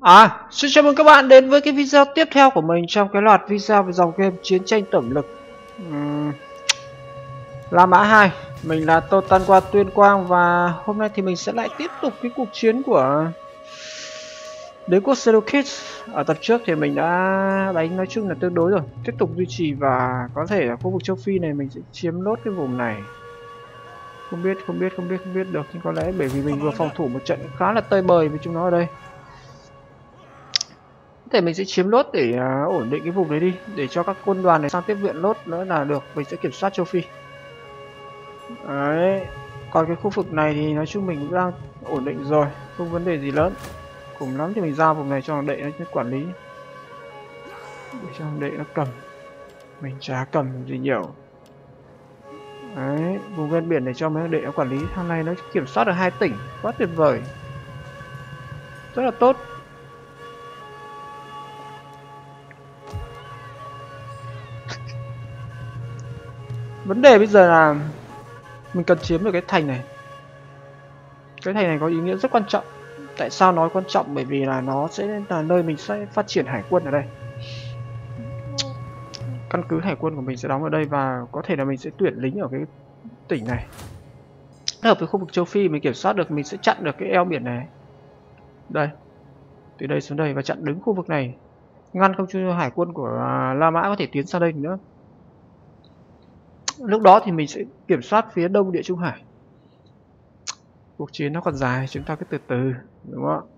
À, xin chào mừng các bạn đến với cái video tiếp theo của mình trong cái loạt video về dòng game chiến tranh tổng lực. Uhm, La Mã 2 Mình là Tô Tân qua Tuyên Quang và hôm nay thì mình sẽ lại tiếp tục cái cuộc chiến của Đế quốc Seleucid Ở tập trước thì mình đã đánh nói chung là tương đối rồi Tiếp tục duy trì và có thể là khu vực châu Phi này mình sẽ chiếm nốt cái vùng này. Không biết, không biết, không biết, không biết được Nhưng có lẽ bởi vì mình vừa phòng thủ một trận khá là tơi bời với chúng nó ở đây thể mình sẽ chiếm lốt để uh, ổn định cái vùng đấy đi để cho các quân đoàn này sang tiếp viện lốt nữa là được mình sẽ kiểm soát châu phi. Đấy còn cái khu vực này thì nói chung mình cũng đang ổn định rồi không vấn đề gì lớn. Cùng lắm thì mình giao vùng này cho đệ nó quản lý. Để cho đệ nó cầm. Mình chả cầm gì nhiều. Đấy vùng ven biển để cho mấy đệ nó quản lý. Thằng này nó kiểm soát được hai tỉnh quá tuyệt vời. Rất là tốt. Vấn đề bây giờ là mình cần chiếm được cái thành này. Cái thành này có ý nghĩa rất quan trọng. Tại sao nói quan trọng? Bởi vì là nó sẽ là nơi mình sẽ phát triển hải quân ở đây. Căn cứ hải quân của mình sẽ đóng ở đây và có thể là mình sẽ tuyển lính ở cái tỉnh này. Hợp với khu vực châu phi, mình kiểm soát được, mình sẽ chặn được cái eo biển này. Đây, từ đây xuống đây và chặn đứng khu vực này. Ngăn không cho hải quân của à, la mã có thể tiến sang đây nữa lúc đó thì mình sẽ kiểm soát phía đông địa trung hải. Cuộc chiến nó còn dài, chúng ta cứ từ từ, đúng không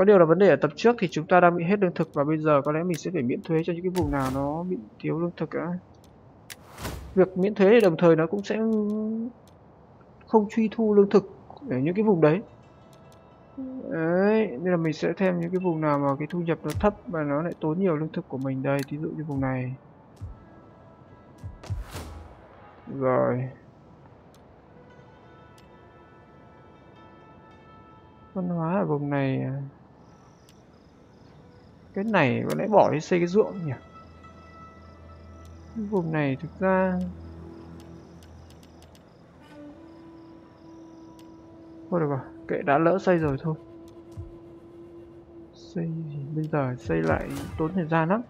có điều là vấn đề ở tập trước thì chúng ta đang bị hết lương thực và bây giờ có lẽ mình sẽ phải miễn thuế cho những cái vùng nào nó bị thiếu lương thực á việc miễn thuế thì đồng thời nó cũng sẽ không truy thu lương thực ở những cái vùng đấy. Đấy, nên là mình sẽ thêm những cái vùng nào mà cái thu nhập nó thấp và nó lại tốn nhiều lương thực của mình đây ví dụ như vùng này rồi. Văn hóa ở vùng này à, cái này vẫn lẽ bỏ đi xây cái ruộng nhỉ? Cái vùng này thực ra thôi được rồi, kệ đã lỡ xây rồi thôi. Xây bây giờ xây lại tốn thời gian lắm.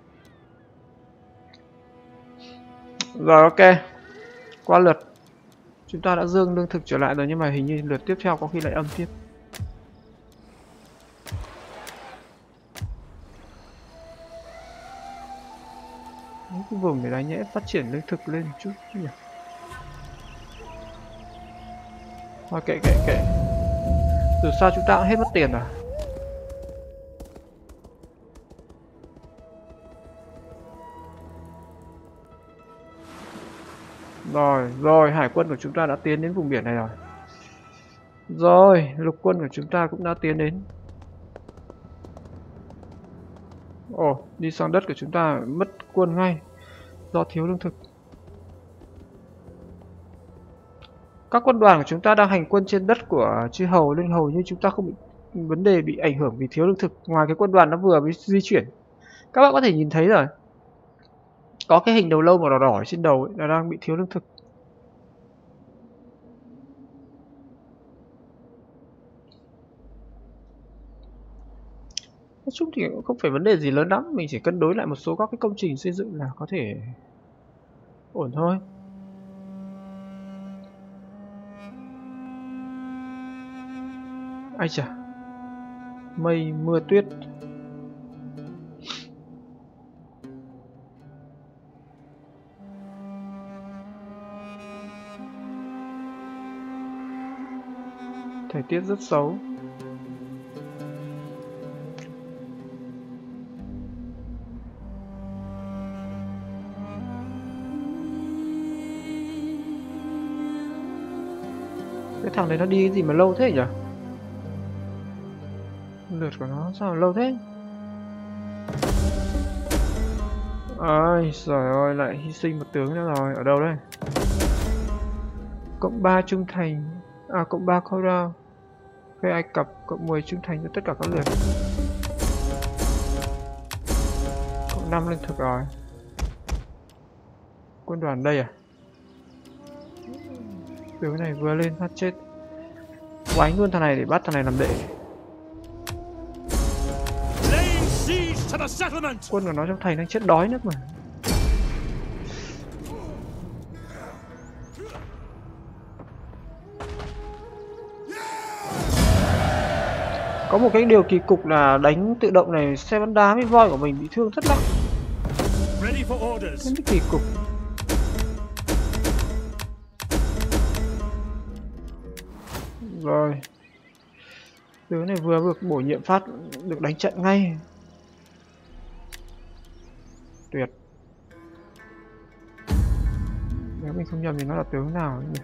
Rồi, ok qua lượt. Chúng ta đã dương lương thực trở lại rồi nhưng mà hình như lượt tiếp theo có khi lại âm tiếp. Những cái vùng để đánh nhẽ phát triển lương thực lên một chút chứ nhỉ? Thôi kệ kệ kệ. Dù sao chúng ta cũng hết mất tiền rồi. Rồi, rồi, hải quân của chúng ta đã tiến đến vùng biển này rồi. Rồi, lục quân của chúng ta cũng đã tiến đến. Ồ, đi sang đất của chúng ta mất quân ngay do thiếu lương thực. Các quân đoàn của chúng ta đang hành quân trên đất của chư hầu linh hầu nhưng chúng ta không bị vấn đề bị ảnh hưởng vì thiếu lương thực ngoài cái quân đoàn nó vừa mới di chuyển. Các bạn có thể nhìn thấy rồi có cái hình đầu lâu màu đỏ đỏ trên đầu ấy, là đang bị thiếu lương thực. Nói chung thì cũng không phải vấn đề gì lớn lắm mình chỉ cân đối lại một số các cái công trình xây dựng là có thể ổn thôi. Ai chà mây mưa tuyết. Thời tiết rất xấu. Cái thằng này nó đi cái gì mà lâu thế nhỉ? Lượt của nó sao lâu thế? Ơi trời ơi, lại hy sinh một tướng nữa rồi. Ở đâu đây? Cộng ba trung thành. À cộng 3 cooldown Phê Ai Cập cộng 10 trung thành cho tất cả các lượt Cộng 5 lương thực rồi. Quân đoàn đây à? Tướng này vừa lên phát chết. Quánh luôn thằng này để bắt thằng này làm đệ. Quân của nó trong thành đang chết đói nữa mà có một cái điều kỳ cục là đánh tự động này xe bắn đá với voi của mình bị thương rất nặng. Rất kỳ cục. Rồi. Tướng này vừa được bổ nhiệm phát được đánh trận ngay. Tuyệt. Nếu mình không nhầm thì nó là tướng nào nhỉ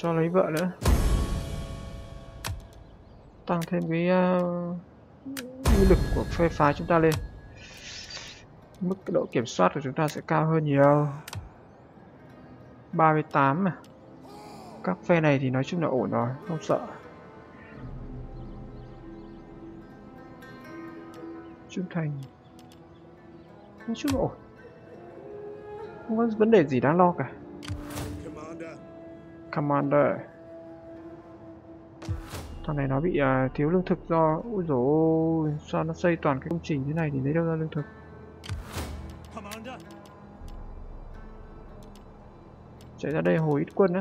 cho lấy vợ nữa. Tăng thêm cái uh, lực của phe phái chúng ta lên. Mức độ kiểm soát của chúng ta sẽ cao hơn nhiều. 38 mà. Các phe này thì nói chung là ổn rồi không sợ. Trung thành. Nói chung là ổn. Không có vấn đề gì đáng lo cả commander thằng này nó bị uh, thiếu lương thực do ui dồi sao nó xây toàn cái công trình thế này thì lấy đâu ra lương thực? Chạy ra đây hồi ít quân á.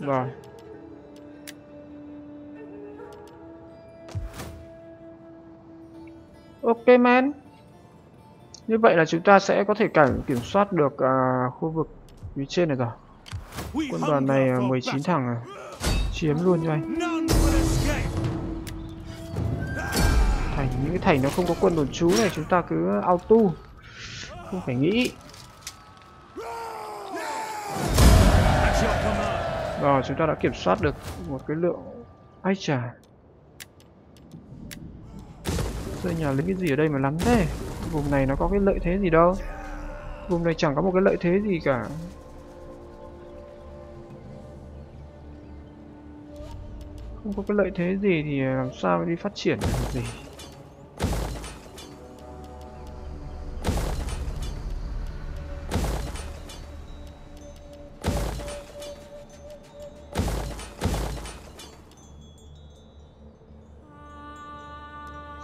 Rồi ok man như vậy là chúng ta sẽ có thể cảnh kiểm soát được uh, khu vực phía trên này rồi. Quân đoàn này uh, 19 thằng à. chiếm luôn cho anh. Thành những cái thành nó không có quân đồn trú này chúng ta cứ auto. Không phải nghĩ. Rồi chúng ta đã kiểm soát được một cái lượng. Ai chà. Xây nhà lính cái gì ở đây mà lắm thế vùng này nó có cái lợi thế gì đâu. Vùng này chẳng có một cái lợi thế gì cả. Không có cái lợi thế gì thì làm sao đi phát triển được gì.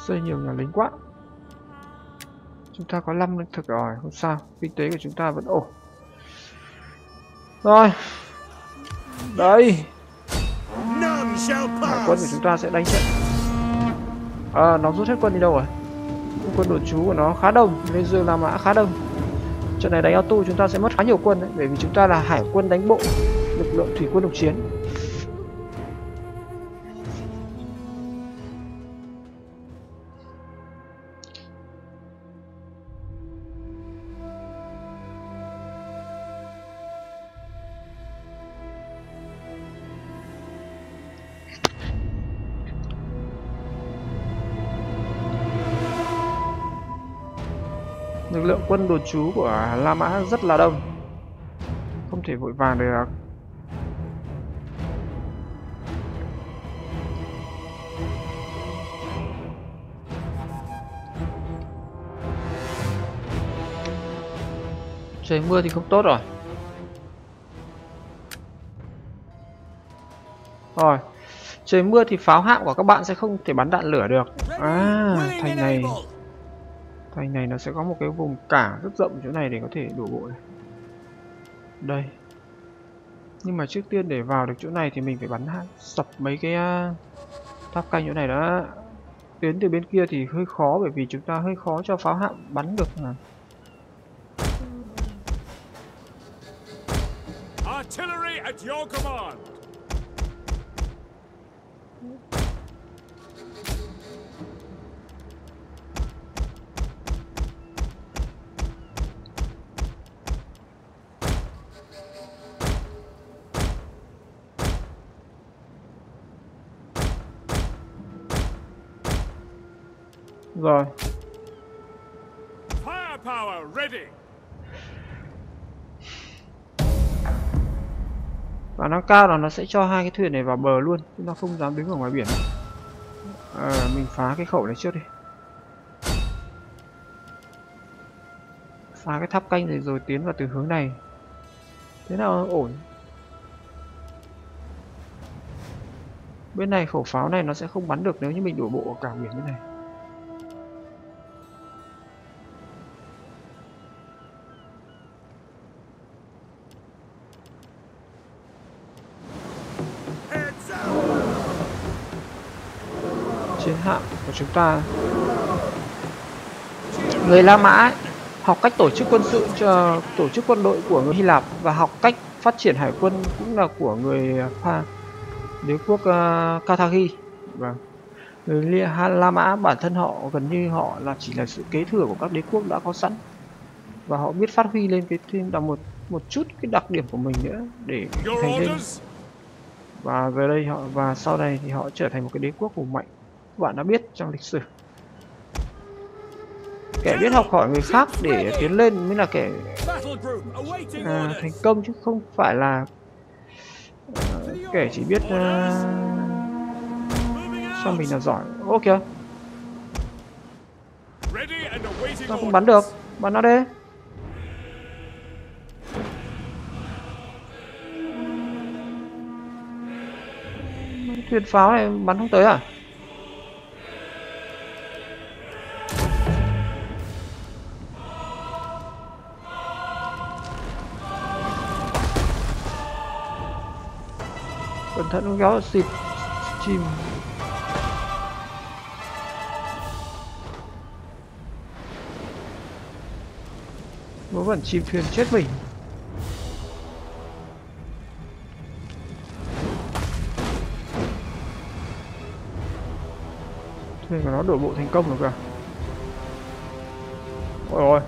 Xây nhiều nhà lính quá chúng ta có 5 lương thực rồi không sao. Kinh tế của chúng ta vẫn ổn. Rồi. Đây. Hải quân của chúng ta sẽ đánh trận. À, nó rút hết quân đi đâu rồi? Quân đồn trú của nó khá đông nên dương la mã khá đông. Trận này đánh auto chúng ta sẽ mất khá nhiều quân đấy bởi vì chúng ta là hải quân đánh bộ lực lượng thủy quân độc chiến lực lượng quân đồn trú của La Mã rất là đông. Không thể vội vàng được. Trời mưa thì không tốt rồi. Rồi, trời mưa thì pháo hạm của các bạn sẽ không thể bắn đạn lửa được. À thành này thành này nó sẽ có một cái vùng cảng rất rộng chỗ này để có thể đổ bộ này. đây nhưng mà trước tiên để vào được chỗ này thì mình phải bắn sập mấy cái uh, tháp canh chỗ này đó tiến từ bên kia thì hơi khó bởi vì chúng ta hơi khó cho pháo hạm bắn được mà Artillery at your command. Rồi. Firepower ready. Và nó cao là nó sẽ cho hai cái thuyền này vào bờ luôn, chứ nó không dám đứng ở ngoài biển. À, mình phá cái khẩu này trước đi. phá cái tháp canh này rồi tiến vào từ hướng này thế nào ổn bên này khẩu pháo này nó sẽ không bắn được nếu như mình đổ bộ ở cảng biển như này chúng ta. Người La Mã ấy, học cách tổ chức quân sự cho tổ chức quân đội của người Hy Lạp và học cách phát triển hải quân cũng là của người Pha đế quốc uh, Carthage và người La Mã bản thân họ gần như họ là chỉ là sự kế thừa của các đế quốc đã có sẵn. Và họ biết phát huy lên cái thêm là một một chút cái đặc điểm của mình nữa để thành lên và về đây họ và sau này thì họ trở thành một cái đế quốc hùng mạnh các bạn đã biết trong lịch sử. Kẻ biết học hỏi người khác để tiến lên mới là kẻ à, thành công chứ không phải là à, kẻ chỉ biết ờ, à, cho mình là giỏi. Ok tao không bắn được? Bắn nó đi thuyền pháo này bắn không tới à? Cẩn thận con kéo xịt chìm. Nó vẫn chìm thuyền chết mình. Thuyền của nó đổ bộ thành công rồi kìa. Ôi ôi,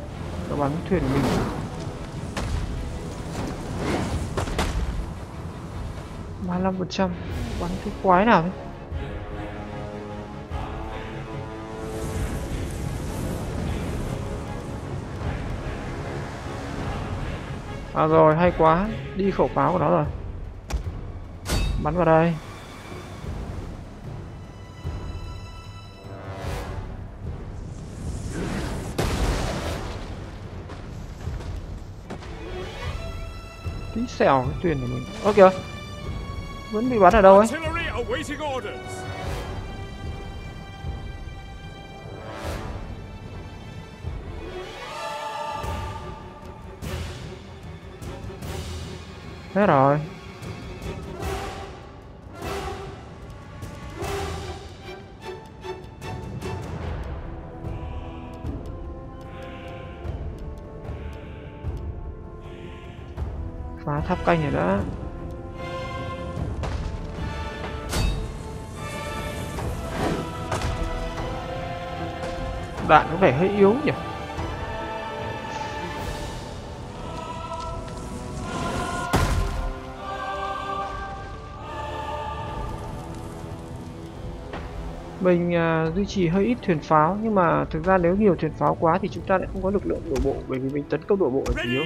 nó bắn thuyền của mình. Ba mươi phần trăm bắn cái quái nào đấy À rồi, hay quá. Đi khẩu pháo của nó rồi. Bắn vào đây. Tí xèo cái thuyền của mình. Ơ kìa. Vẫn bị bắn ở đâu ấy? Thế rồi. Phá tháp canh rồi đó Đạn có vẻ hơi yếu nhỉ? Mình uh, duy trì hơi ít thuyền pháo nhưng mà thực ra nếu nhiều thuyền pháo quá thì chúng ta lại không có lực lượng đổ bộ bởi vì mình tấn công đổ bộ ở chủ yếu.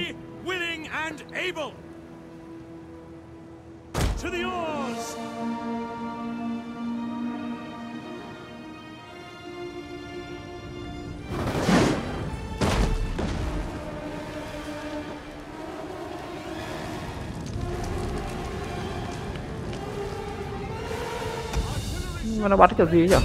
Mà nó bắn kiểu gì nhỉ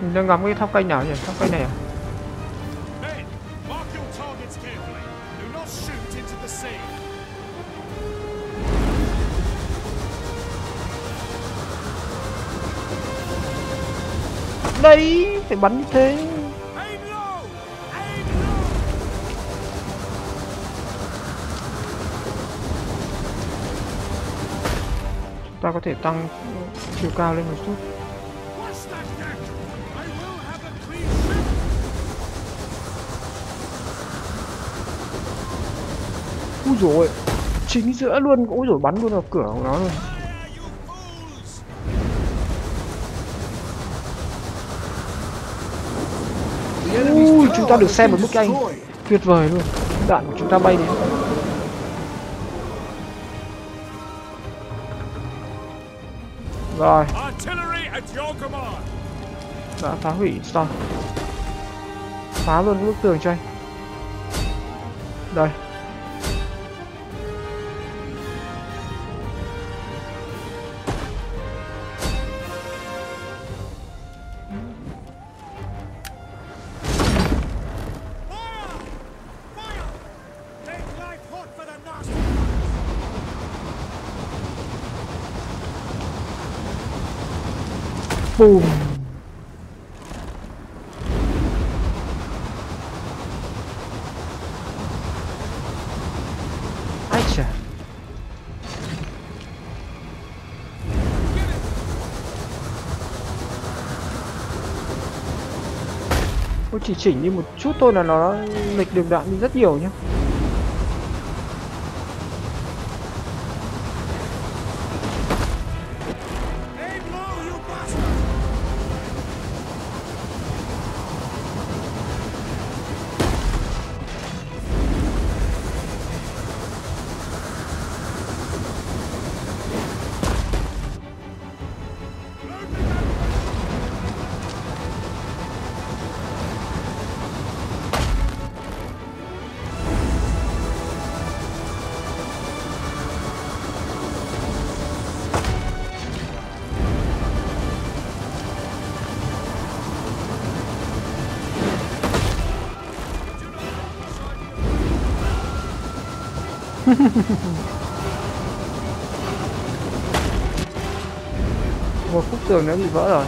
mình đang ngắm cái tháp cây nào nhỉ? Tháp cây này à phải bắn như thế. Chúng ta có thể tăng chiều cao lên một chút. Ui rồi chính giữa luôn ui rồi bắn luôn vào cửa của nó luôn Ui chúng ta được xem một bức tranh. Tuyệt vời luôn. Đạn của chúng ta bay đến. Rồi. Đã phá hủy xong. Phá luôn bức tường cho anh. Đây Boom. Ai chà. Chỉ chỉnh đi một chút thôi là nó lệch đường đạn đi rất nhiều nhá. một khúc tường nữa bị vỡ rồi.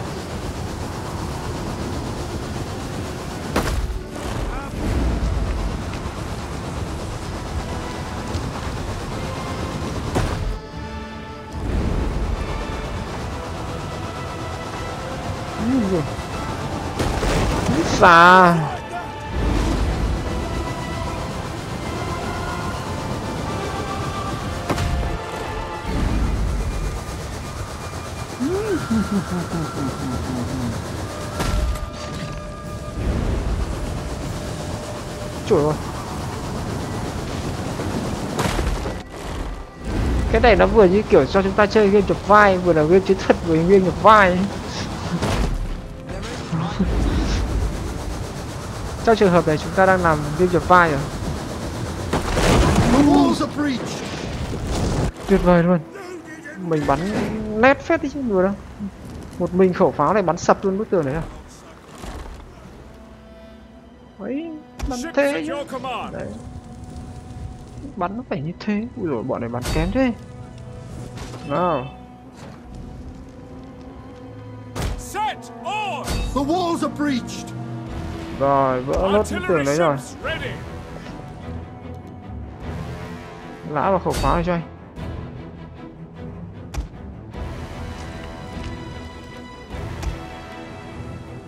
Xà. Này nó vừa như kiểu cho chúng ta chơi game nhập vai Vừa là game chiến thuật vừa là game nhập vai. Trong trường hợp này chúng ta đang làm game nhập vai rồi. Tuyệt vời luôn. Mình bắn nét phết đi chứ vừa đâu. Một mình khẩu pháo này bắn sập luôn bức tường đấy à. Ấy bắn thế chứ. đấy. Bắn nó phải như thế. Ui rồi bọn này bắn kém thế nào The walls are breached. rồi vỡ lốt bức tường đấy rồi. lã vào khẩu pháo này cho anh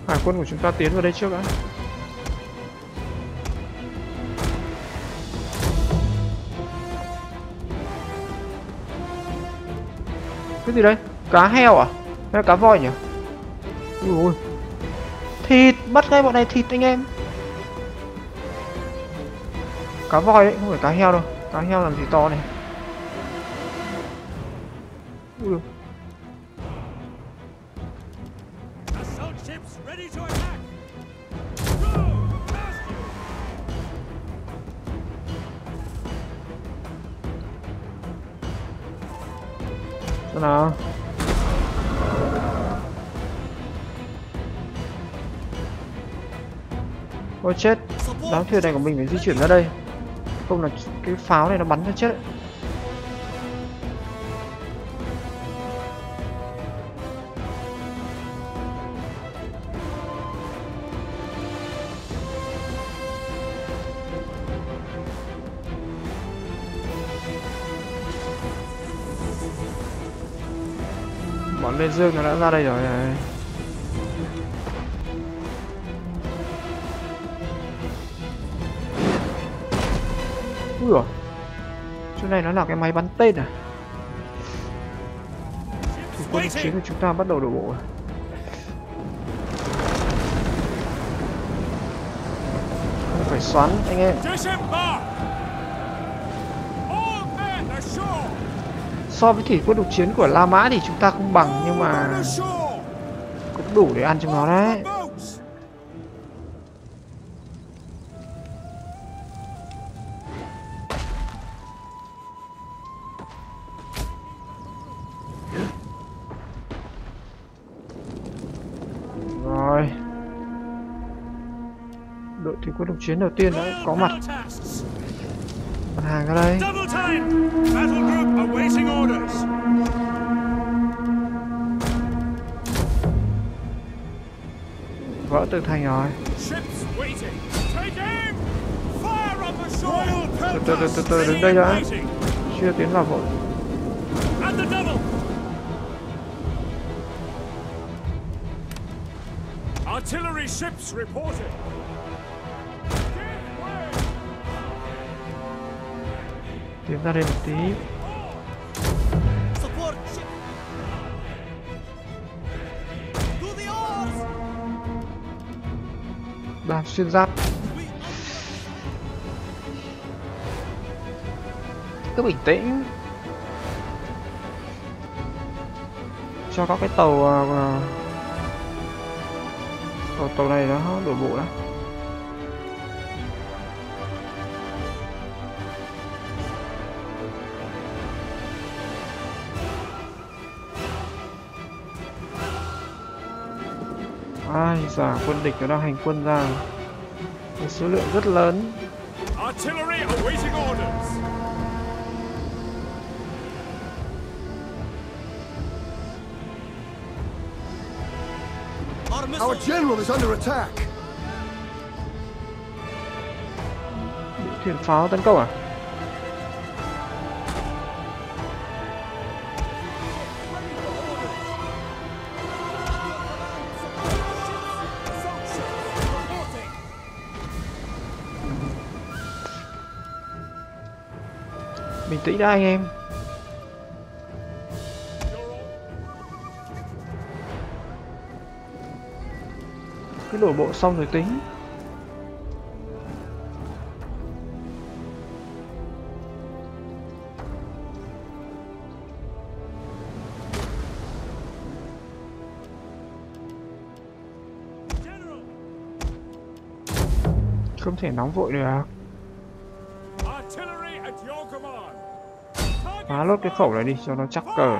hải quân của chúng ta tiến vào đây trước đã cái gì đây? Cá heo à? Hay là cá voi nhỉ? Ui ui thịt, bắt ngay bọn này thịt anh em. Cá voi đấy, không phải cá heo đâu. Cá heo làm gì to này? Ui chết Đám thuyền này của mình phải di chuyển ra đây Không là cái pháo này nó bắn cho chết. Bọn bên dương nó đã ra đây rồi này. Dồi Chỗ này nó là cái máy bắn tên à? Thì quân chiến của chúng ta bắt đầu đổ bộ rồi phải xoắn anh em. So với thủy quân độc chiến của La Mã thì chúng ta không bằng nhưng mà cũng đủ để ăn chúng nó đấy quân độc chiến đầu tiên đã có mặt. Mặt hàng ra đây. Vỡ tường thành rồi! Royal từ từ từ từ đứng đây đã. Chưa tiến vào vội! Artillery ships reported! Chúng ta đây một tí. Support xuyên giáp. Cứ bình tĩnh. Cho các cái tàu uh, tàu, tàu này nó đổ bộ đó giả quân địch nó đang hành quân ra một số lượng rất lớn! Our general is under attack. thuyền pháo tấn công à bình đó anh em. Cứ đổ bộ xong rồi tính. Không thể nóng vội được à? Phá lốt cái khẩu này đi cho nó chắc cờ.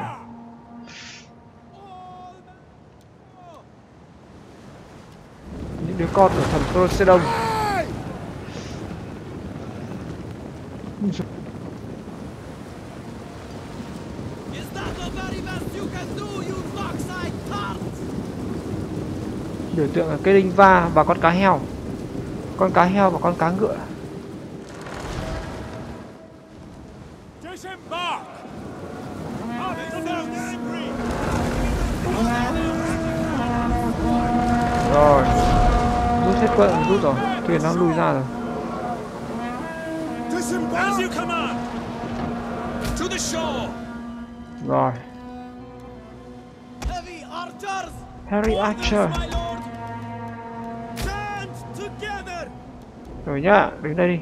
Những đứa con của thần Poseidon biểu tượng là cây đinh va và con cá heo. Con cá heo và con cá ngựa Disembark! Artillery angry! rồi quân rút rồi. Thuyền đang lùi ra rồi. Rồi. Heavy archers. Harry Archer. rồi nhá đứng đây đi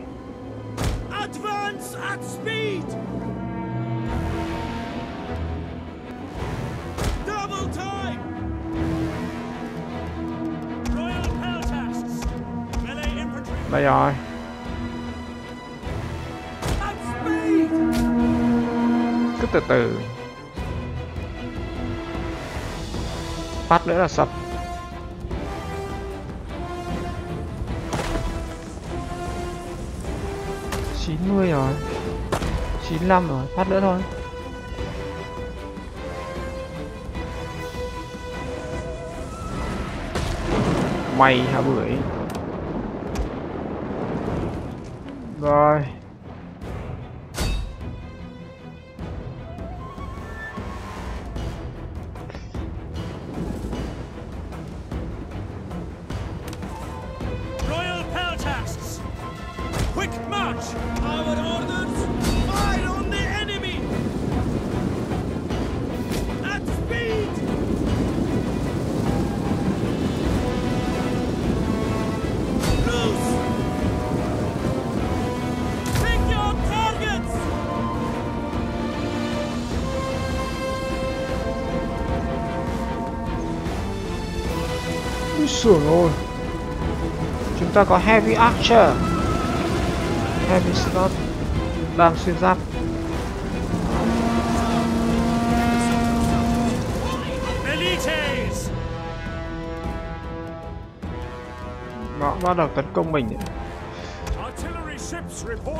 đây rồi. Cứ từ từ. Phát nữa là sập. Chín mươi rồi. Chín lăm rồi. Phát nữa thôi. Mày hả bưởi? Rồi Úi sửa Chúng ta có Heavy Archer, Heavy Slot Đàm xuyên giáp. Elites! Nó bắt đầu tấn công mình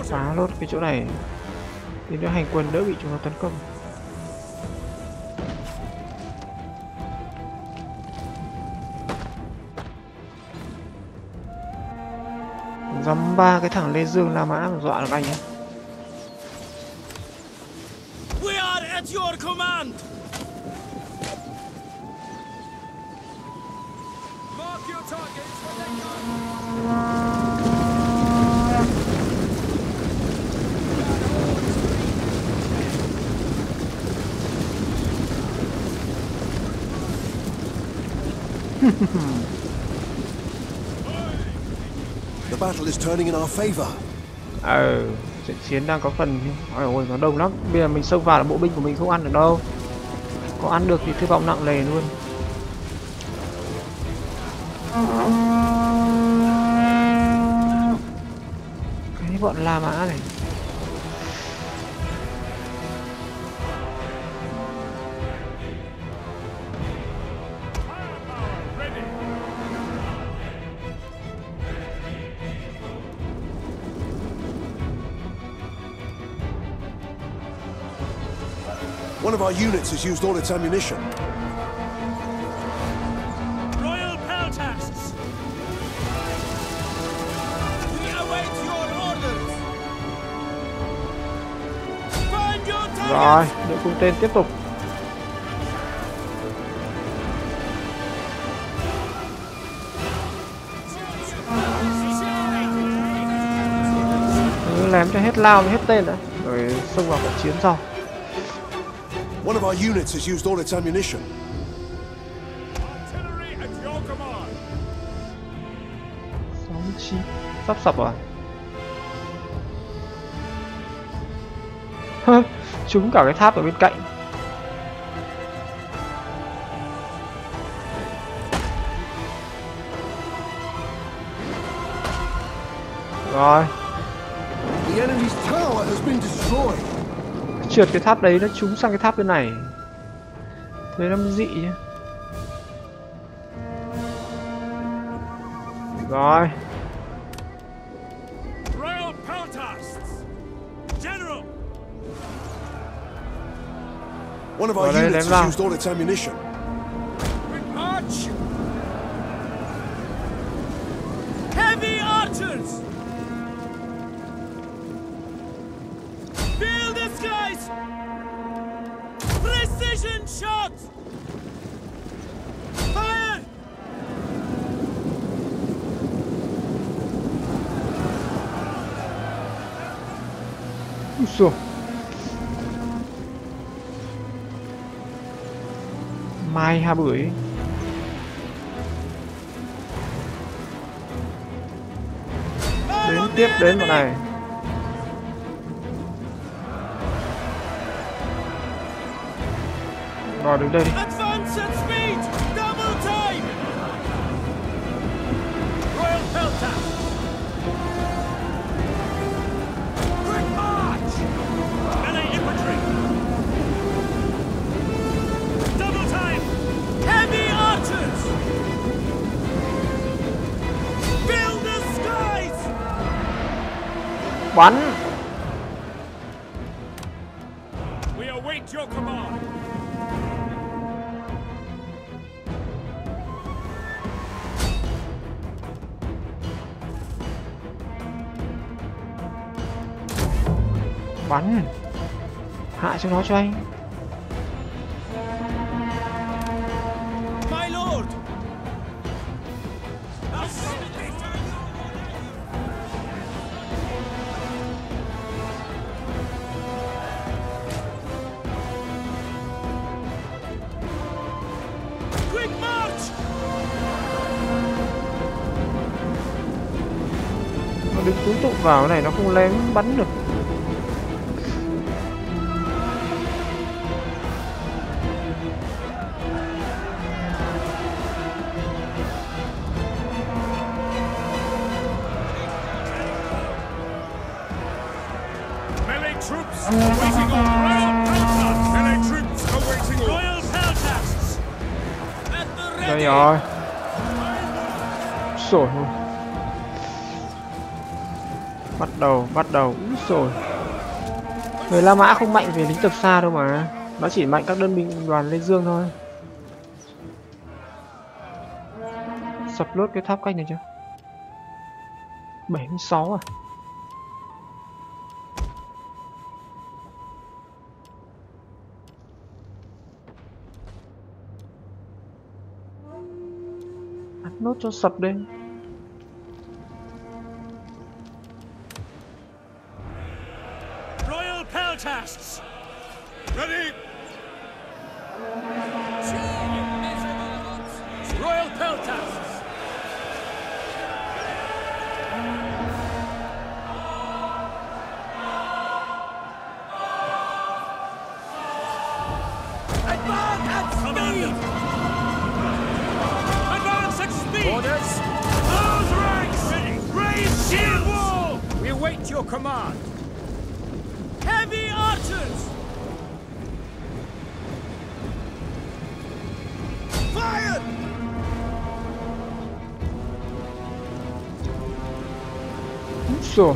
phá lốt cái chỗ này. Thì đỡ hành quân đỡ bị chúng nó tấn công. Dám ba cái thằng lê dương la mã mà dọa được anh ấy ờ trận chiến đang có phần ôi ôi, nó đông lắm. Bây giờ mình xông vào là bộ binh của mình không ăn được đâu. Có ăn được thì thất vọng nặng nề luôn. Cái bọn la mã này. Of our units has used all its ammunition. Royal Peltasts! We await your orders! Find your targets! rồi đội cung tên tiếp tục lém cho hết lao hết tên đã rồi xông vào cuộc chiến sau One of our units has used all its ammunition. Artillery at your command. sáu mươi chín sắp sập Hơ, trúng cả cái tháp ở bên cạnh rồi The enemy's tower has been destroyed. Trượt cái tháp đấy nó trúng sang cái tháp bên này đấy nó dị chứ rồi! One of our units has used all its ammunition. Hai bưởi. Đến tiếp đến bọn này. Rồi đứng đây đi. Bắn. Bắn. Hạ cho nó cho anh vào cái này nó không lén bắn được. Đây rồi. Sổi bắt đầu bắt đầu. Úi rồi người la mã không mạnh về lính tập xa đâu mà. Nó chỉ mạnh các đơn binh đoàn lê dương thôi. Sập lốt cái tháp canh này chưa? 76 à? Ăn nốt cho sập đây Raise shield wall! We await your command! Rồi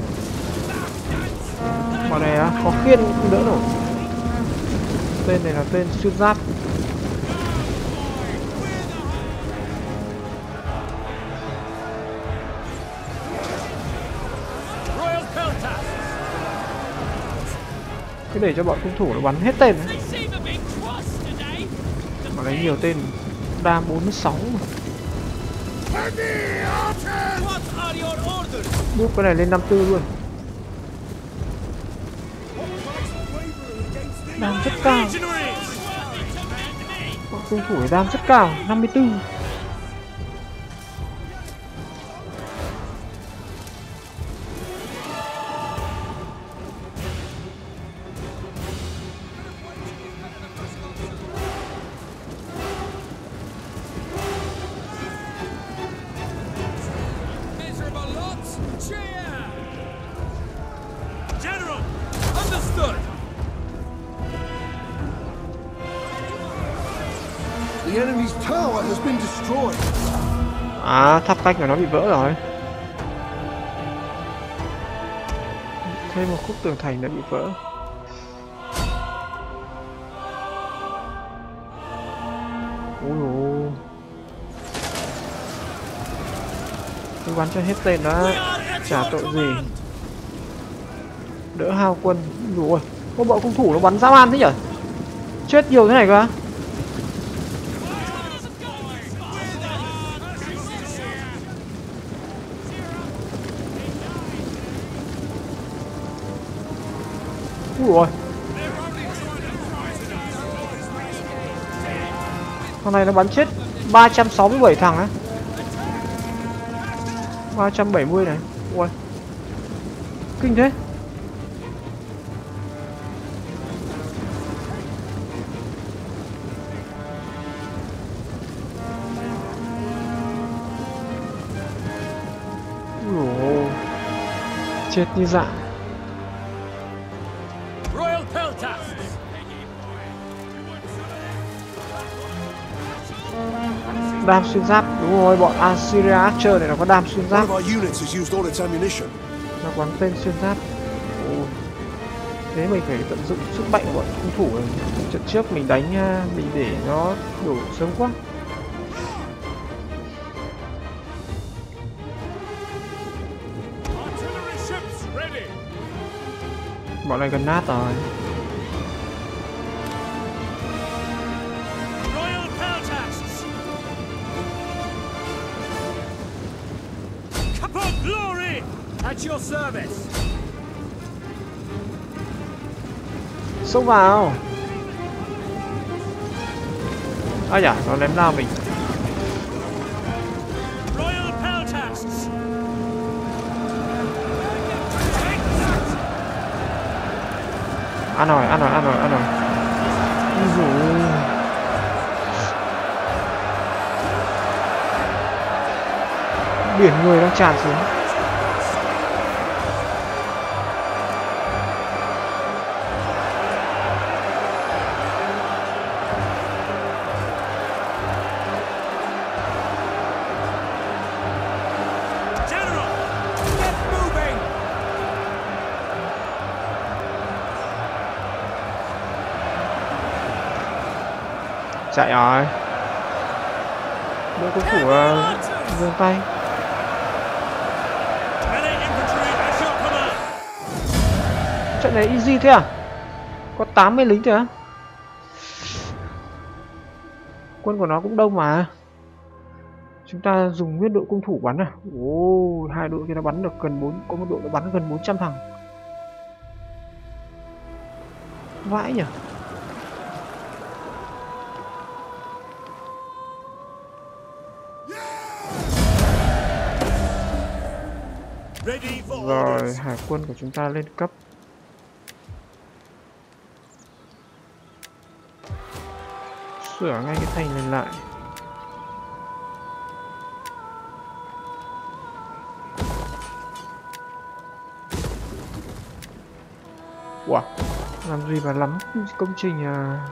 quả này á, khó khiên cũng đỡ nổi. Tên này là tên xuyên giáp. Cứ để cho bọn cung thủ nó bắn hết tên They mà lấy nhiều tên Đam 46 mà Heavy archers! What are your orders? Búp cái này lên 54 luôn Đam rất cao! Bọn cung thủ đam rất cao 54 tháp canh của nó bị vỡ rồi. Thêm một khúc tường thành đã bị vỡ. Ôi Cứ bắn cho hết tên đã. Chả tội gì. Đỡ hao quân. Đủ Rồi Có bọn cung thủ nó bắn dã man thế nhở? Chết nhiều thế này cơ rồi. Con này nó bắn chết 367 thằng á. 370 này. Ui. Kinh thế. Ui. Chết như dạng Đam xuyên giáp Đúng rồi bọn Assyria Archer này nó có đam xuyên giáp. Nó bắn tên xuyên giáp Ồ. Thế mình phải tận dụng sức mạnh của bọn cung thủ này. Trận trước mình đánh à, mình để nó đổ sớm quá! Bọn này gần nát rồi Xông vào Ai à nó ném lao mình! Ăn rồi, ăn rồi, ăn rồi, ăn rồi ôi. Biển người đang tràn xuống chạy rồi. Đội cung thủ ờ, uh, giương tay. Trận này easy thế à? Có 80 lính thế à quân của nó cũng đông mà. Chúng ta dùng nguyên đội cung thủ bắn à? Ô hai đội kia nó bắn được gần bốn có một đội nó bắn gần 400 thằng. Vãi nhỉ rồi hải quân của chúng ta lên cấp. Sửa ngay cái thành này lại. Wow, làm gì mà lắm công trình à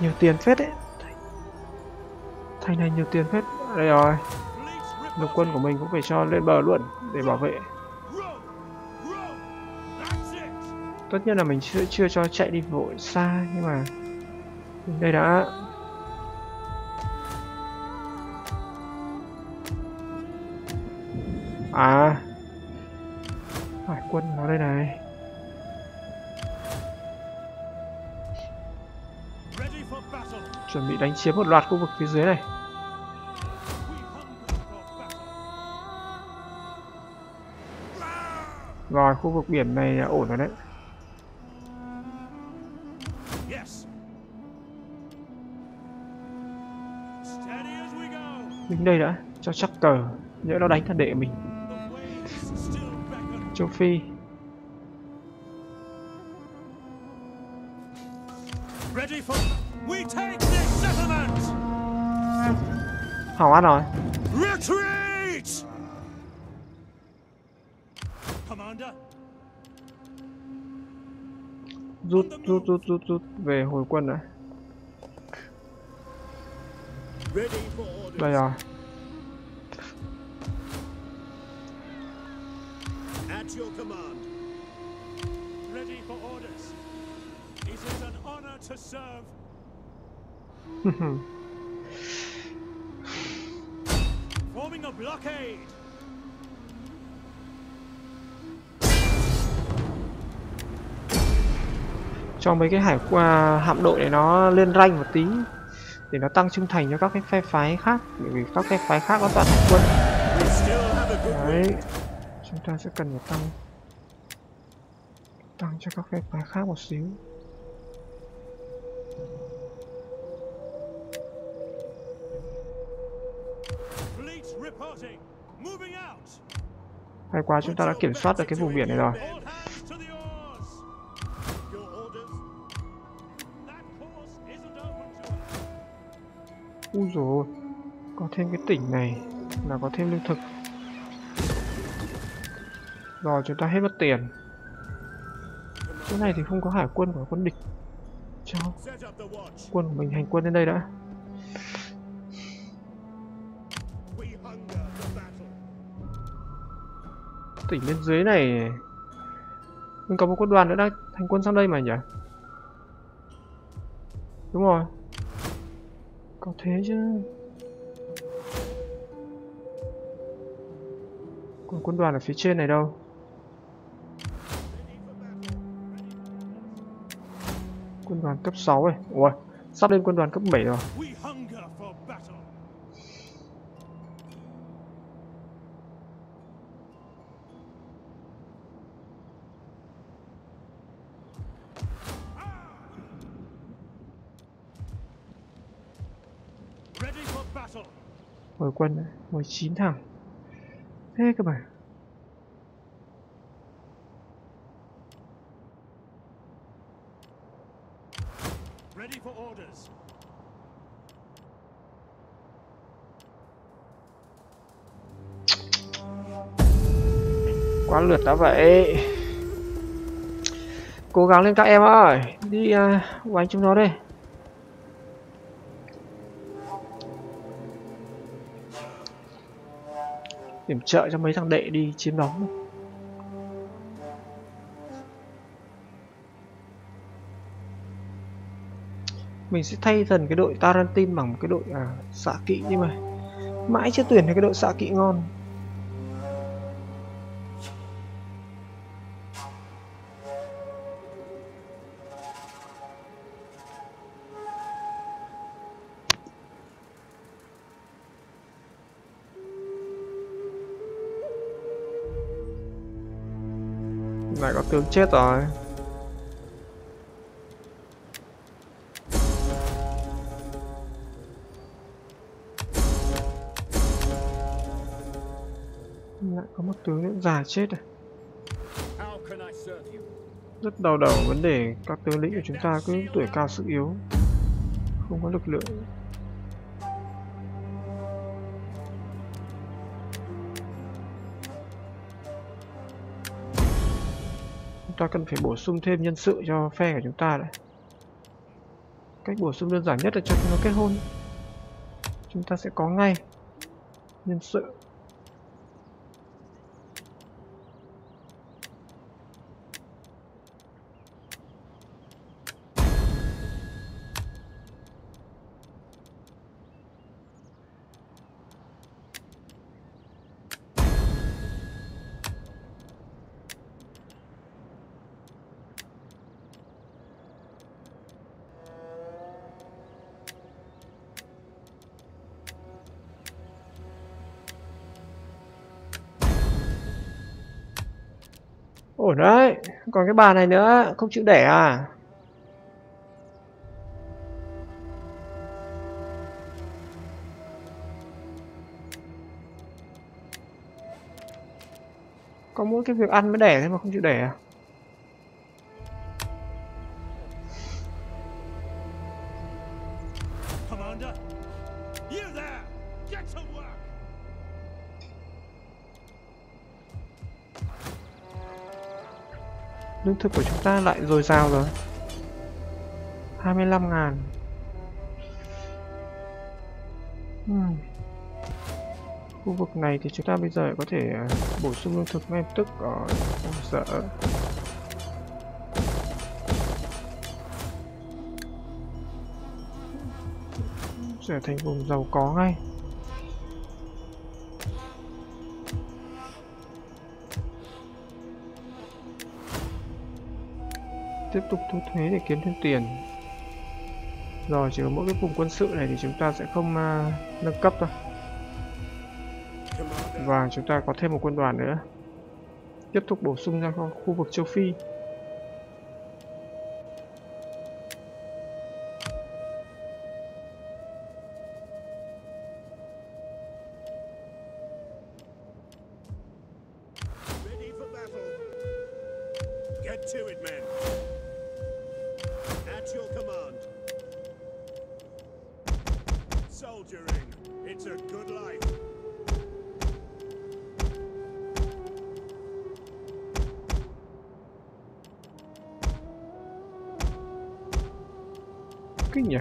nhiều tiền phết đấy. Thành này nhiều tiền phết. Đây rồi. Lục quân của mình cũng phải cho lên bờ luôn để bảo vệ. Tốt nhất tất nhiên là mình chưa chưa cho chạy đi vội xa, nhưng mà đây đã. À. chuẩn bị đánh chiếm một loạt khu vực phía dưới này. Rồi, khu vực biển này là ổn rồi đấy. Đứng đây đã, cho chắc cờ nhỡ nó đánh thằng đệ mình. Châu phi. Hỏng ăn rồi Retreat! Commander, rút rút rút rút rút về hồi quân orders. đây rồi At your command. Ready for orders. It is an honor to serve. cho mấy cái hải qua hạm đội này nó lên rank một tí để nó tăng trung thành cho các cái phe phái khác bởi vì các phe phái khác có toàn hải quân. Đấy chúng ta sẽ cần phải tăng tăng cho các phe phái khác một xíu. Hay quá chúng ta đã kiểm soát được cái vùng biển này rồi Úi có thêm cái tỉnh này là có thêm lương thực. Rồi, chúng ta hết mất tiền. Chỗ này thì không có hải quân của quân địch. Cho quân của mình hành quân đến đây đã. Tỉnh bên dưới này. Mình có một quân đoàn nữa đang hành quân sang đây mà nhỉ? Đúng rồi. Có thế chứ. Còn quân đoàn ở phía trên này đâu? Quân đoàn cấp 6 này Ủa, Sắp lên quân đoàn cấp 7 rồi. Hồi quân 19 thằng Thế cơ mà Ready for orders. Quá lượt đã vậy. Cố gắng lên các em ơi. Đi uh, oanh chúng nó đây điểm trợ cho mấy thằng đệ đi chiếm đóng mình sẽ thay dần cái đội Tarantin bằng một cái đội à, xạ kỵ đi mà mãi chưa tuyển được cái đội xạ kỵ ngon. Tướng chết rồi. Lại có một tướng nữa già chết rồi you? rất đau đầu vấn đề các tướng lĩnh của chúng ta cứ tuổi cao sức yếu không có lực lượng ta cần phải bổ sung thêm nhân sự cho phe của chúng ta đấy cách bổ sung đơn giản nhất là cho chúng nó kết hôn. Chúng ta sẽ có ngay nhân sự. Ổn đấy, còn cái bà này nữa, không chịu đẻ à? Có mỗi cái việc ăn mới đẻ thôi mà không chịu đẻ à? Lương thực của chúng ta lại dồi dào rồi. 25 ngàn. Hmm. Khu vực này thì chúng ta bây giờ có thể à, bổ sung lương thực ngay lập tức. Ở công sở trở thành vùng giàu có ngay. Tiếp tục thu thuế để kiếm thêm tiền. Rồi chỉ có mỗi cái vùng quân sự này thì chúng ta sẽ không uh, nâng cấp thôi. Và chúng ta có thêm một quân đoàn nữa. Tiếp tục bổ sung ra khu vực châu phi. Kinh nhỉ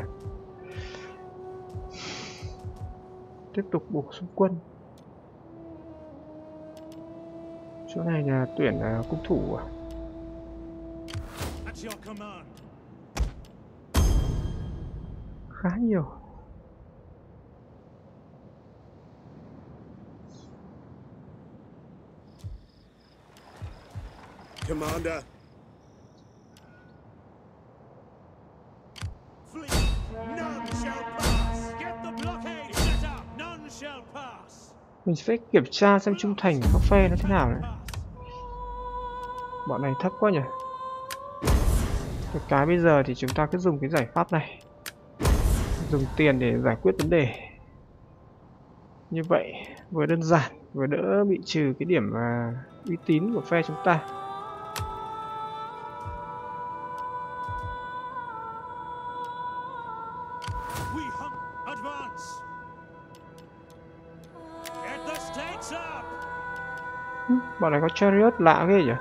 tiếp tục bổ sung quân chỗ này là tuyển uh, cung thủ à? At your command. khá nhiều Commander, mình sẽ kiểm tra xem trung thành của các phe nó thế nào đấy bọn này thấp quá nhỉ? Cái bây giờ thì chúng ta cứ dùng cái giải pháp này. Dùng tiền để giải quyết vấn đề. Như vậy vừa đơn giản vừa đỡ bị trừ cái điểm uh, uy tín của phe chúng ta. Bọn này có chariot lạ ghê nhỉ?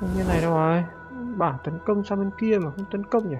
Không như này đâu rồi. Bảo tấn công sang bên kia mà không tấn công nhỉ?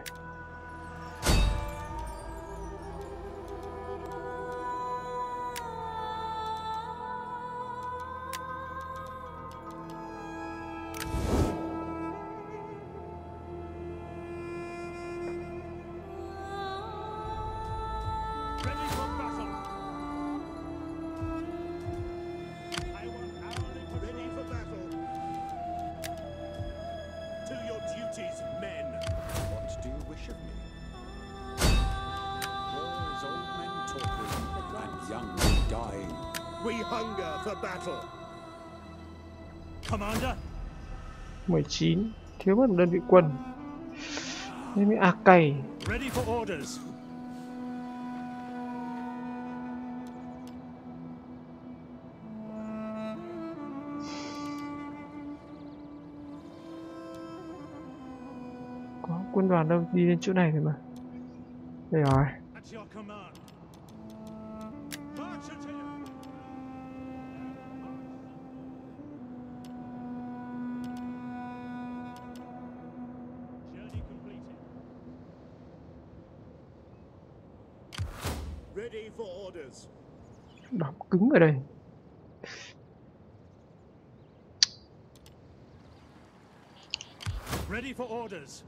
19 thiếu mất một đơn vị quân. Đây mới ạc cày. Có quân đoàn đâu đi đến chỗ này rồi mà. Đây rồi cứng ở đây Ready for orders.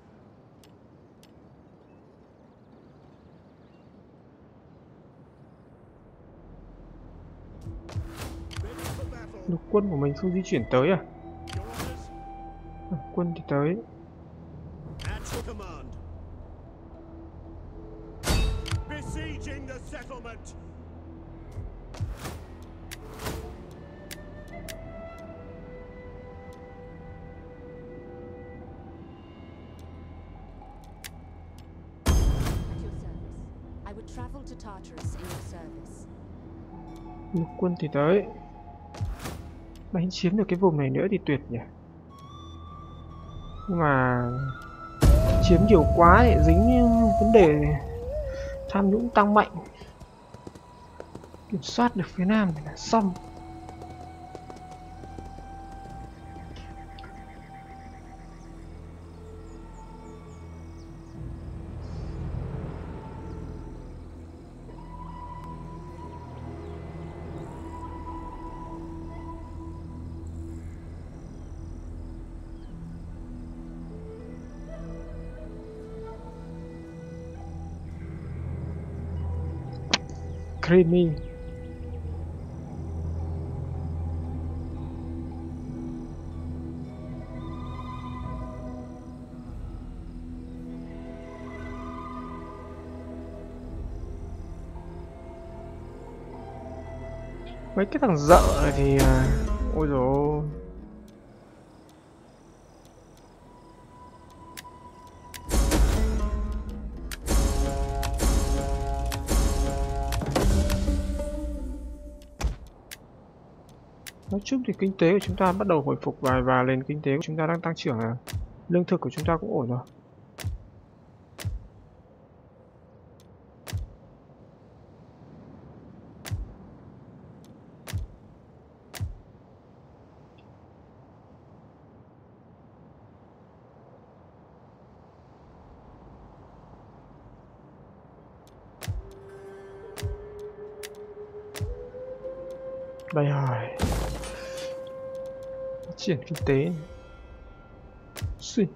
Lục quân của mình không di chuyển tới à. À, quân thì tới thì tới. Đánh chiếm được cái vùng này nữa thì tuyệt nhỉ? Nhưng mà chiếm nhiều quá thì dính vấn đề tham nhũng tăng mạnh. Kiểm soát được phía nam thì là xong. Creamy. Mấy cái thằng dợ thì à, ôi rồi Nói chung thì kinh tế của chúng ta bắt đầu hồi phục và và nền kinh tế của chúng ta đang tăng trưởng à. Lương thực của chúng ta cũng ổn rồi. Triển kinh tế. suy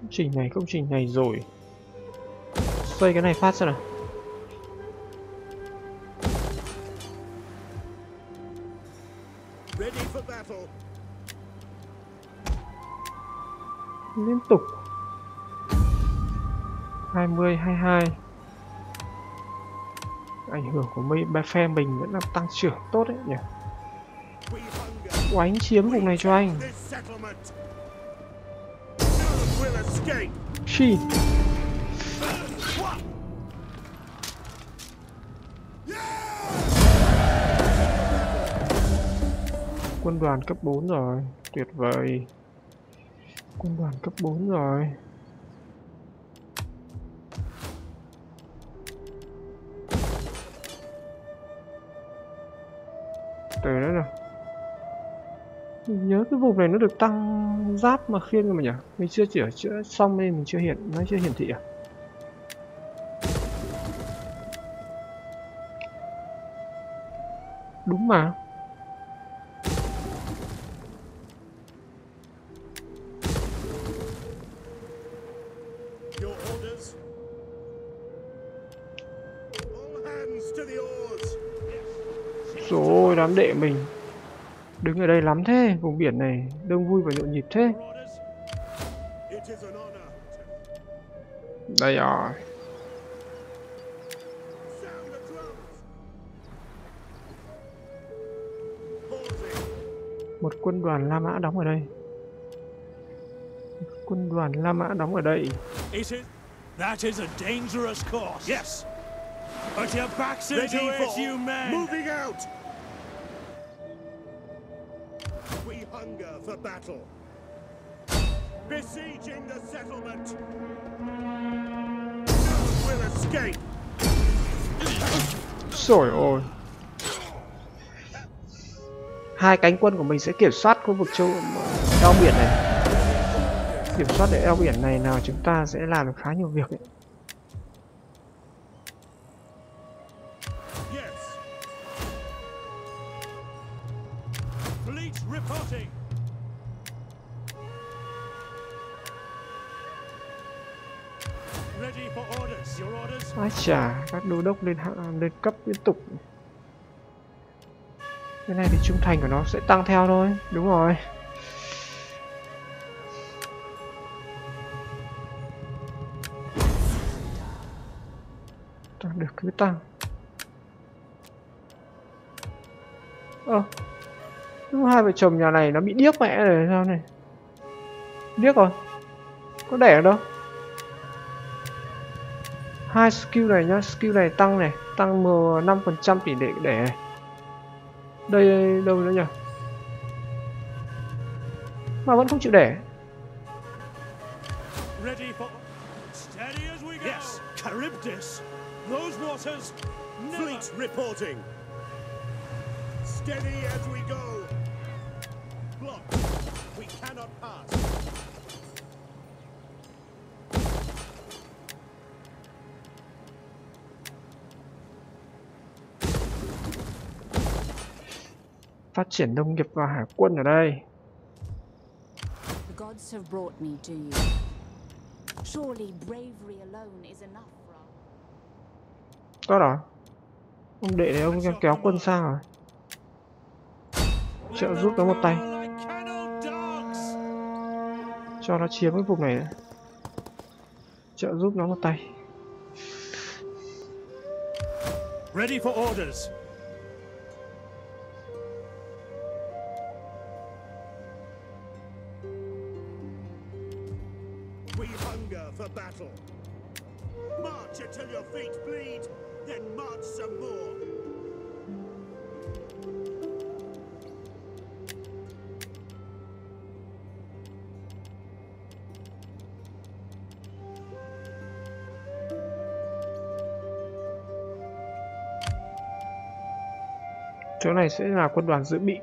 Công trình này, công trình này rồi. xoay cái này phát xem nào. Của mấy ba phe mình vẫn là tăng trưởng tốt đấy nhỉ? We oánh chiếm vùng này cho anh. Chi quân đoàn cấp 4 rồi, tuyệt vời. Quân đoàn cấp 4 rồi. cái vùng này nó được tăng giáp mà khiên rồi mà nhỉ? Mình chưa chữa chữa xong nên mình chưa hiện nó chưa hiển thị à? Đúng mà. Rồi đám đệ mình. Đứng ở đây lắm thế Vùng biển này đông vui và nhộn nhịp thế. Đây rồi. Một quân đoàn La Mã đóng ở đây Một quân đoàn La Mã đóng ở đây? That is a dangerous course. Yes. Put your backs into Ready it, for you men. moving out. We hunger for battle. Besieging the settlement. None will escape. Rồi, ôi Hai cánh quân của mình sẽ kiểm soát khu vực châu eo biển này Kiểm soát để eo biển này nào chúng ta sẽ làm được khá nhiều việc đấy. Dạ. trả các đô đốc lên hạng lên cấp liên tục. Cái này thì trung thành của nó sẽ tăng theo thôi, Đúng rồi. Tăng được cứ tăng. Ơ Đúng hai vợ chồng nhà này nó bị điếc mẹ rồi, sao này? Điếc rồi. Có đẻ đâu hai skill này nhá skill này tăng này tăng m 5% tỷ lệ để này đây đâu nữa nhỉ mà vẫn không chịu for. Steady as we go. Yes. Charybdis. Those waters. Never. Fleet reporting. Steady as we go. Blocked. We cannot pass. Phát triển nông nghiệp và hải quân ở đây The gods have brought me to you. Surely bravery alone is enough for our... tốt rồi ông đệ này ông đang kéo quân sang rồi trợ giúp nó một tay cho nó chiếm cái vùng này nữa. trợ giúp nó một tay Ready for orders. Feet bleed, then march some more. chỗ này sẽ là quân đoàn dự bị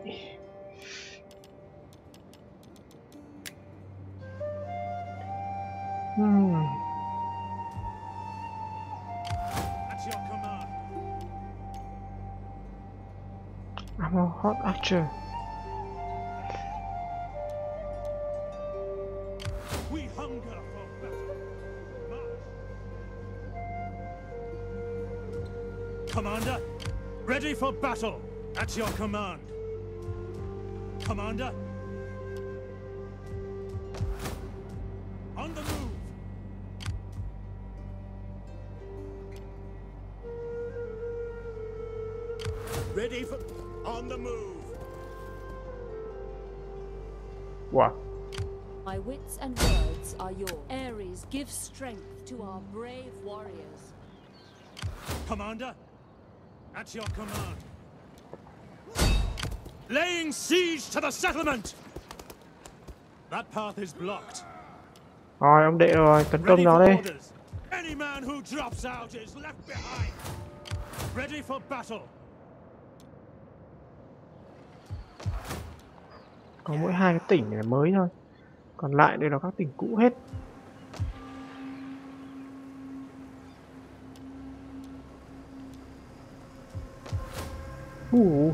We hunger for battle. Commander, ready for battle. At your command. Commander. Wow. My wits and words are yours. Ares, give strength to our brave warriors. Commander, at your command. Laying siege to the settlement! That path is blocked. Rồi ông đệ rồi, tấn công nó đi. Any man who drops out is left behind. Ready for battle. Có mỗi hai cái tỉnh này mới thôi. Còn lại đây là các tỉnh cũ hết. Ủ,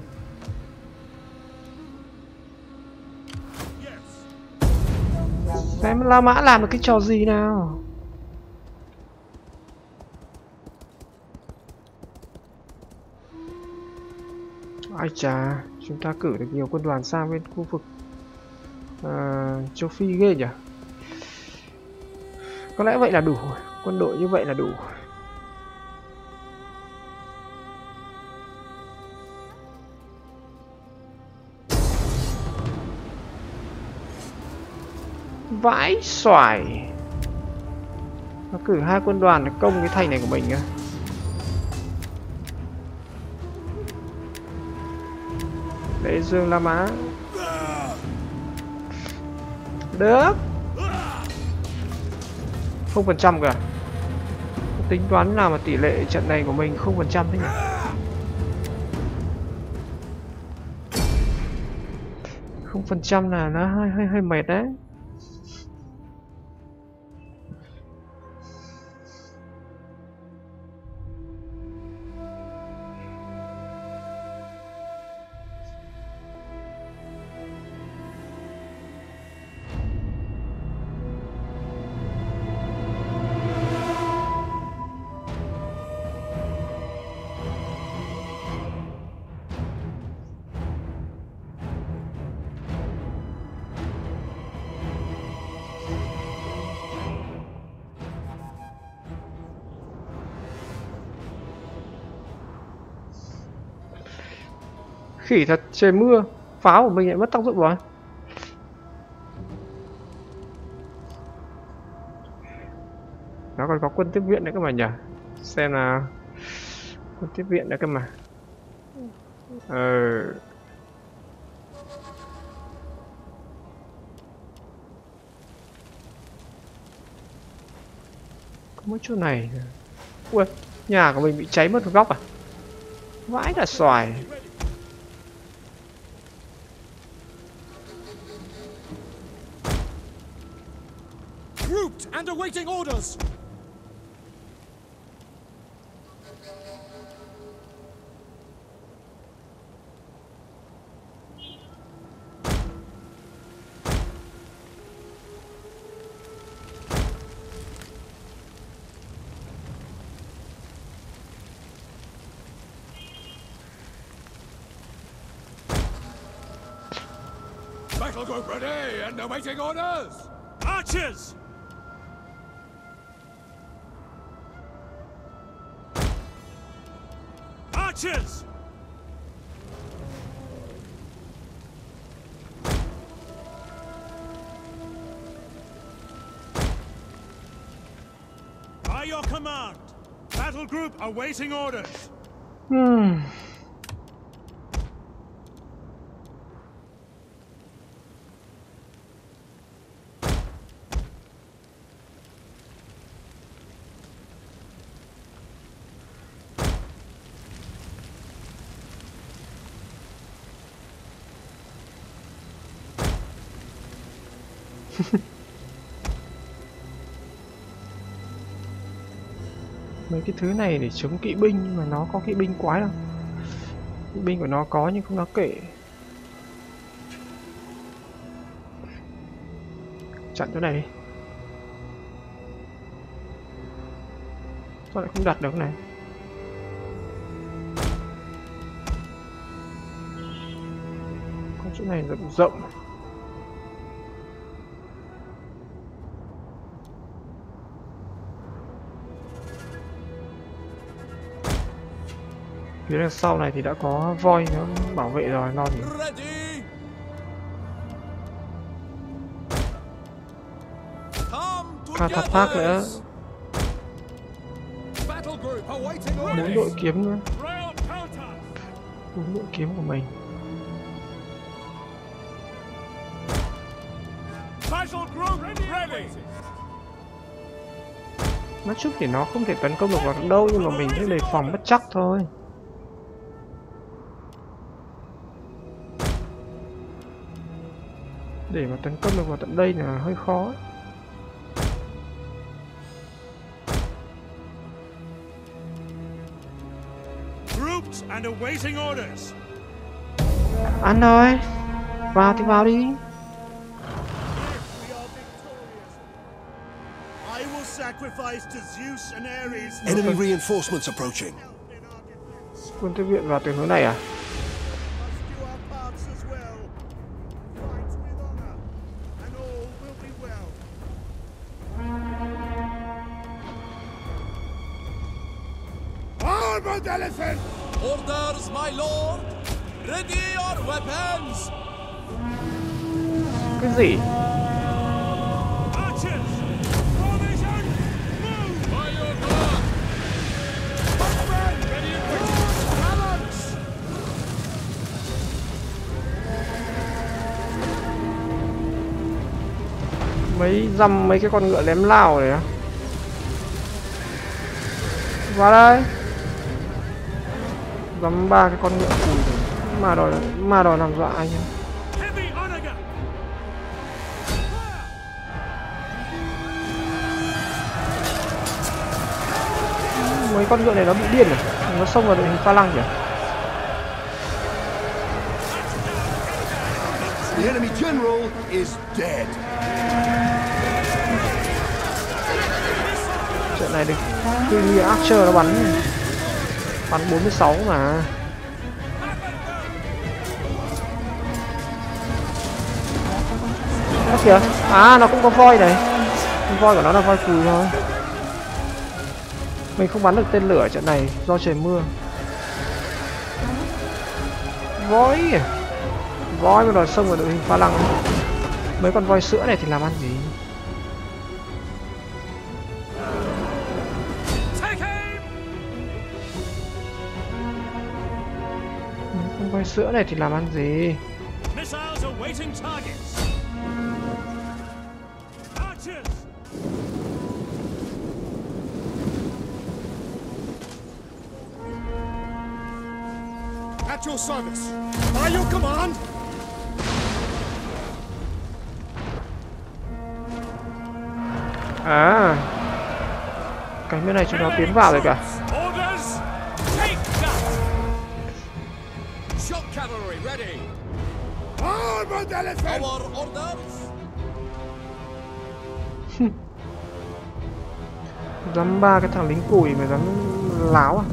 xem La Mã làm được cái trò gì nào. ai chà chúng ta cử được nhiều quân đoàn sang bên khu vực à, châu phi ghê nhỉ? Có lẽ vậy là đủ quân đội như vậy là đủ vãi xoài. Nó cử hai quân đoàn để công cái thành này của mình á. Đấy Dương La Mã. Được. Không phần trăm cả à? Tính toán nào mà tỷ lệ trận này của mình không phần trăm thế nhỉ? Không phần trăm là nó hơi hơi hơi mệt đấy. Khỉ thật, trời mưa. Pháo của mình lại mất tác dụng rồi. Nó còn có quân tiếp viện nữa cơ mà nhỉ? Xem là Quân tiếp viện nữa cơ mà. Ờ. Có mỗi chỗ này Ui, Nhà của mình bị cháy mất một góc à? Vãi là xoài. Awaiting orders! Battle group ready and awaiting orders! Archers! By your command! Battle group awaiting orders! Hmm. Cái thứ này để chống kỵ binh, nhưng mà nó có kỵ binh quái đâu. Kỵ binh của nó có nhưng không nó kể. Chặn chỗ này. Đi sao lại không đặt được này? Con chỗ này rộng rộng. Phía đằng sau này thì đã có voi nó bảo vệ rồi lo gì. Katapak Ca tháp nữa. Bốn đội kiếm nữa. Bốn đội kiếm của mình. Nói chung thì nó không thể tấn công được vào đâu, nhưng mà mình sẽ đề phòng bất chắc thôi. Để mà tấn công được vào tận đây là hơi khó Grouped and awaiting orders! ăn rồi vào thì vào đi We are victorious. I will sacrifice to Zeus and Ares. Enemy reinforcements approaching. quân tiếp viện vào từ hướng này à dăm mấy cái con ngựa lém lao này á. Vào đây. Dăm ba cái con ngựa cùi mà đòi mà đòi làm dọa anh mấy con ngựa này nó bị điên rồi nó xông vào đội hình pha lăng kìa. The enemy general is dead. Này được khi Archer nó bắn. Bắn 46 mà. Nó kìa. À nó cũng có voi này. Voi của nó là voi cùi thôi. Mình không bắn được tên lửa ở trận này do trời mưa. Voi. Voi mà đòi sông vào đội hình pha lăng. Mấy con voi sữa này thì làm ăn gì? Sữa này thì làm ăn gì! At your service. By your command. à cái bên này chúng nó tiến vào rồi cả Orders! dám ba cái thằng lính cùi mà dám láo à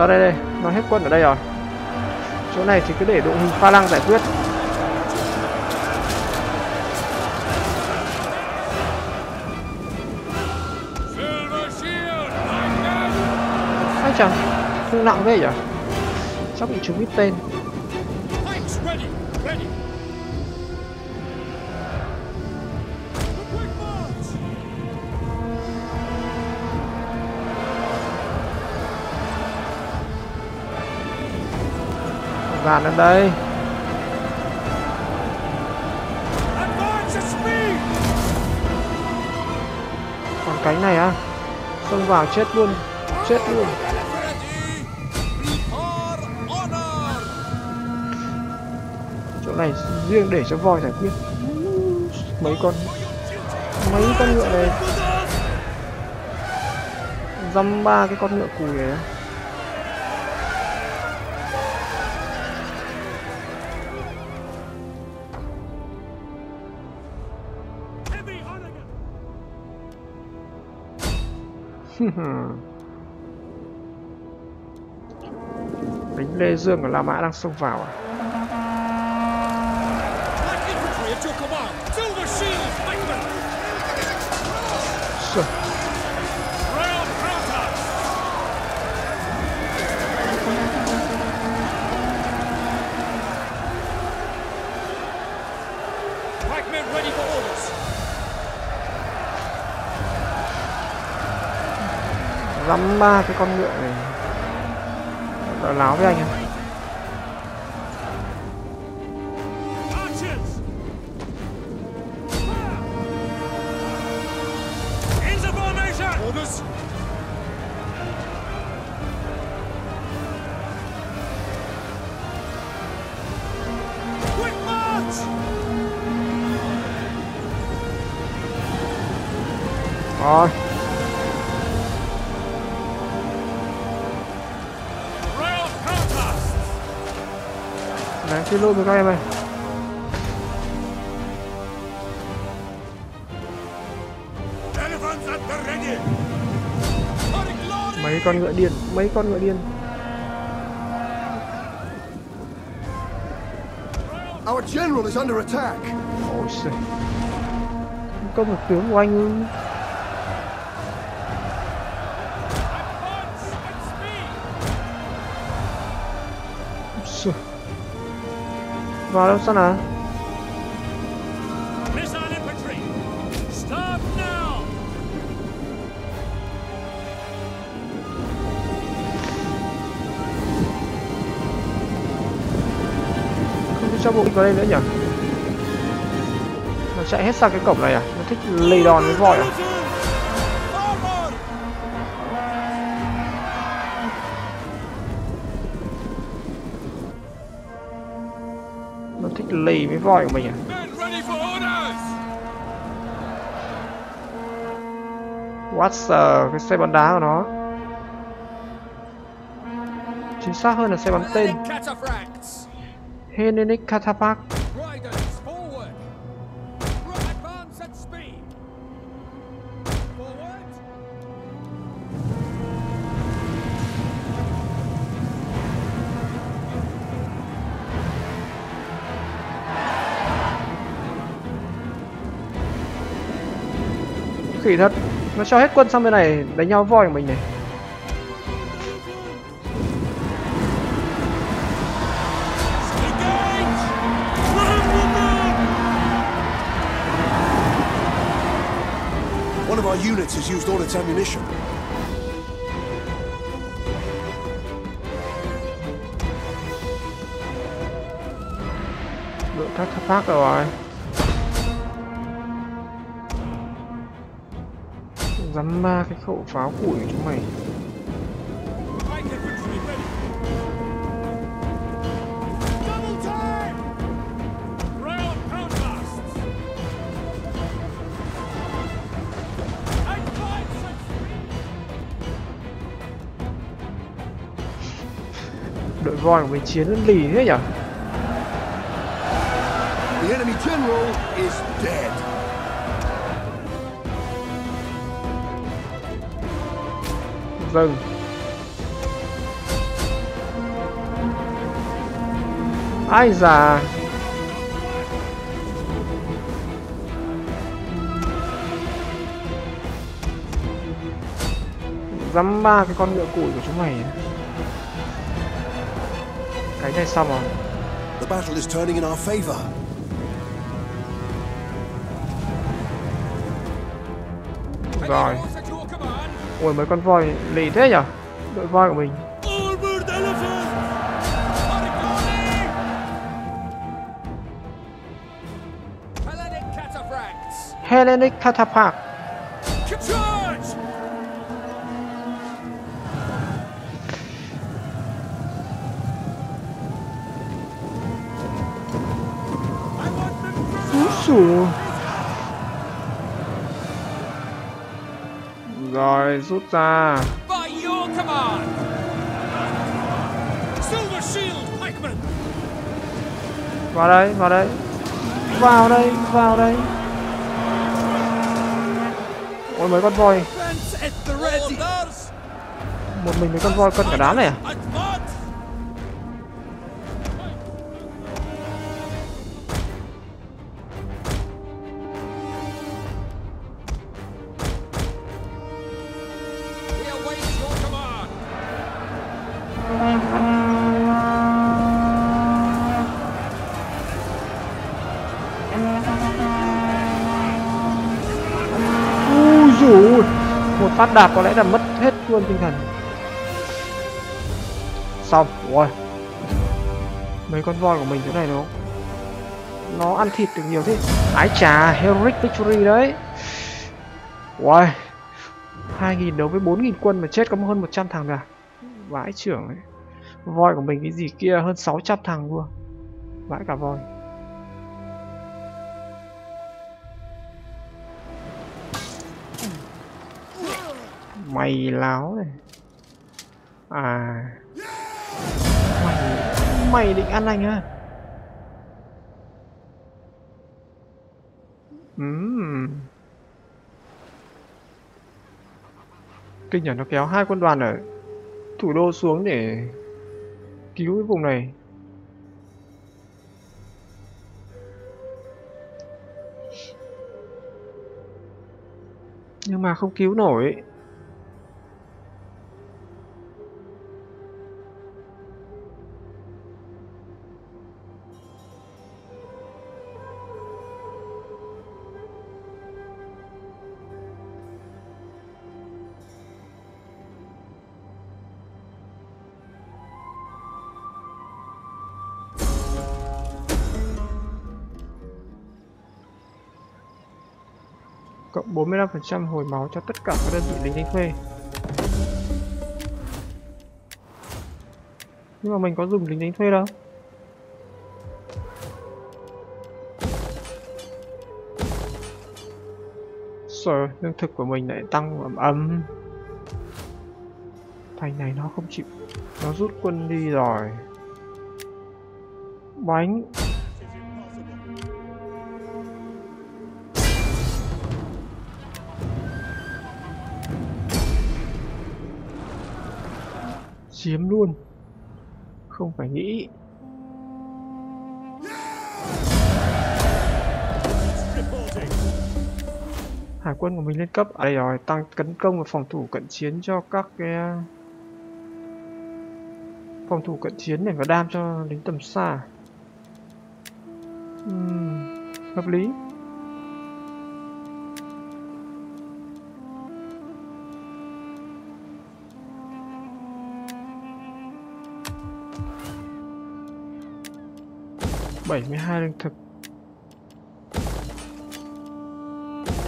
time! đây đây. Nó hết quân ở đây rồi. Chỗ này thì cứ để đội hình pha lăng giải quyết. Ai chẳng thương nặng thế nhỉ? Chắc bị chúng ít tên. Dàn lên đây. Còn cánh này á xông vào chết luôn chết luôn. Chỗ này riêng để cho voi giải quyết. Mấy con mấy con ngựa này. Dăm ba cái con ngựa cùi này lính lê dương của la mã đang xông vào à Light! Sợ. Ba cái con ngựa này láo với anh em Archers! Into formation! Orders! Quick march! rồi xin lỗi với các em ơi. Mấy con ngựa điên mấy con ngựa điên. Our general is under attack. ôi giời. Công được tướng của anh vào đâu sao nào? Cho bộ binh vào đây nữa nhỉ? Nó chạy hết sang cái cổng này à? Nó thích lì đòn với vội à voi của mình à Men! Watcher cái xe bắn đá của nó chính xác hơn là xe bắn tên Hellenic cataphracts! Khỉ thật nó cho hết quân sang bên này đánh nhau voi của mình này! One of our units has used all its ammunition. đội Catapac rồi ma cái khẩu pháo củi của chúng mày đội voi của mình chiến nó lì thế nhỉ The enemy general is dead. Vâng. Ai già? Dám ba cái con ngựa củi của chúng mày cái này xong rồi The battle is turning in our favor. rồi ôi mấy con voi lì thế nhở đội voi của mình Hellenic cataphracts! Rút ra! Vào đây, vào đây. Vào đây, vào đây. Ôi mấy con voi! Một mình mấy con voi cân cả đám này à Một đạp có lẽ là mất hết luôn tinh thần. Xong, rồi. Mấy con voi của mình chỗ này nó Nó ăn thịt được nhiều thế. Ái trà, Heroic Victory đấy. Wow 2.000 đấu với 4.000 quân mà chết có hơn 100 thằng à Vãi trưởng ấy. Voi của mình cái gì kia hơn 600 thằng luôn. Vãi cả voi. mày láo này. À. Mày mày định ăn anh à uhm. kinh nhở nó kéo hai quân đoàn ở thủ đô xuống để cứu cái vùng này. Nhưng mà không cứu nổi. 45% hồi máu cho tất cả các đơn vị lính đánh thuê. Nhưng mà mình có dùng lính đánh thuê đâu. Sir, lương thực của mình lại tăng ầm ầm. Thành này nó không chịu. Nó rút quân đi rồi. Bánh. Chiếm luôn. Không phải nghĩ. Hải quân của mình lên cấp à đây rồi, tăng tấn công và phòng thủ cận chiến cho các cái à, phòng thủ cận chiến này và đam cho lính tầm xa. uhm, hợp lý. Bảy mươi hai lương thực.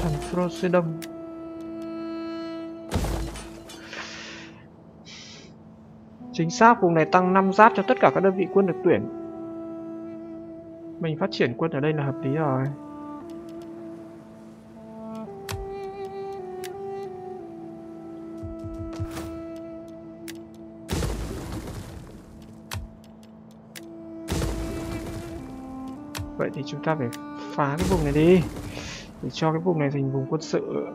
Thành Frosidom. Chính xác, vùng này tăng 5 giáp cho tất cả các đơn vị quân được tuyển. Mình phát triển quân ở đây là hợp lý rồi. Thì chúng ta phải phá cái vùng này đi, để cho cái vùng này thành vùng quân sự.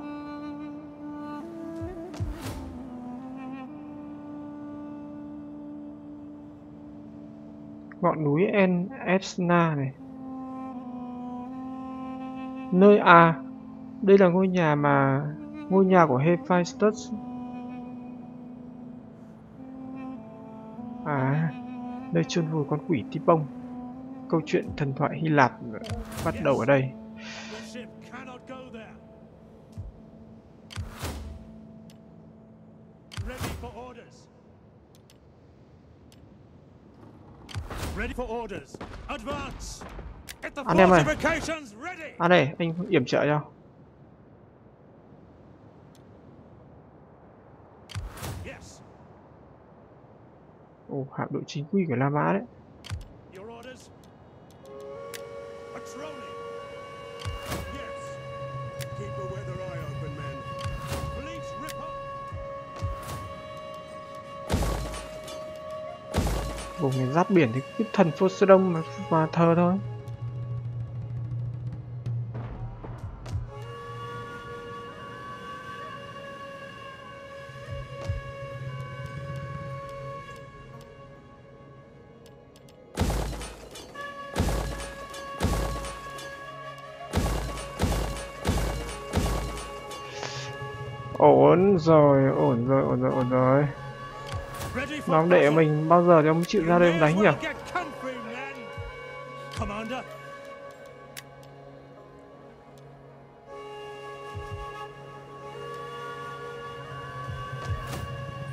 Ngọn núi En Esna này. Nơi à đây là ngôi nhà mà, ngôi nhà của Hephaestus. À nơi chôn vùi con quỷ Tipong câu chuyện thần thoại Hy Lạp bắt đầu ở đây. Anh em ơi. À anh này, anh yểm trợ cho. Ồ, hạm đội chính quy của La Mã đấy. Vùng mình giáp biển thì cái thần Poseidon mà, mà thờ thôi. Ổn rồi, ổn rồi, ổn rồi, ổn rồi. Nó để mình bao giờ thì ông chịu ra đây ông đánh nhỉ?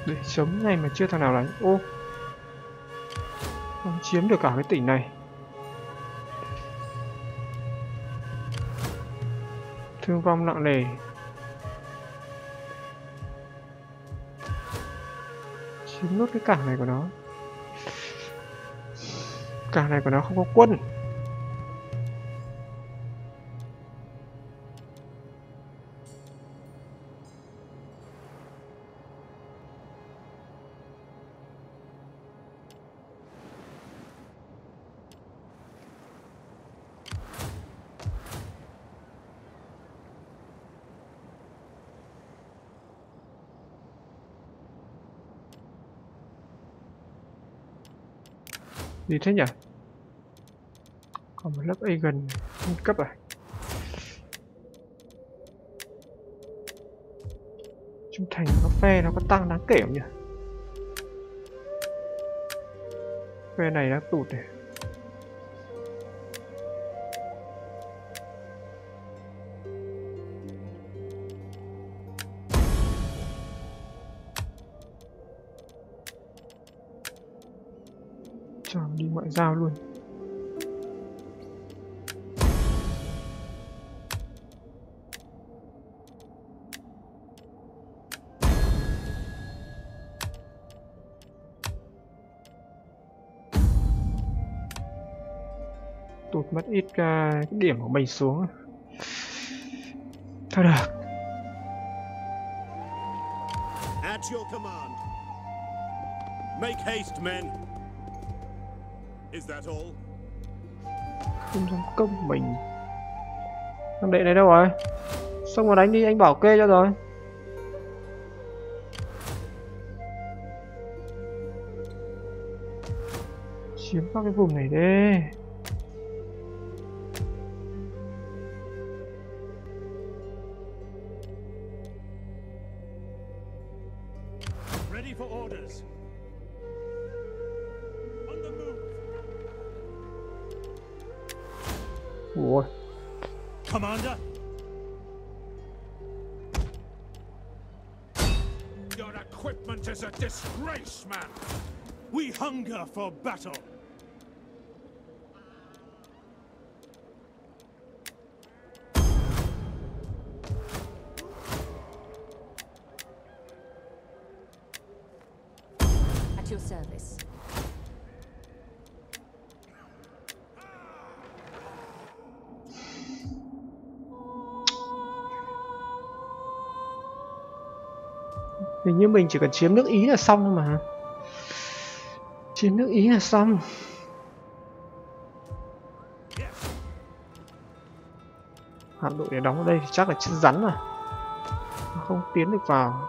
Để chống này mà chưa thằng nào đánh. Ô. Ông chiếm được cả cái tỉnh này. Thương vong nặng nề. Chiếm nốt cái cảng này của nó. Cảng này của nó không có quân. Gì thế nhỉ? Còn một lớp Agan nâng cấp à? Trung thành có phe nó có tăng đáng kể không nhỉ? Phe này đã tụt này. Tụt mất ít uh, cái điểm của mình xuống thôi được At your command. Make haste, men. Is that all? không dám công mình thằng đệ này đâu rồi xong rồi đánh đi anh bảo kê cho rồi chiếm các cái vùng này đi for battle. At your service. hình như mình chỉ cần chiếm nước ý là xong thôi mà chiếm nước ý là xong. Hạm đội để đóng ở đây thì chắc là chết rắn rồi. Nó không tiến được vào.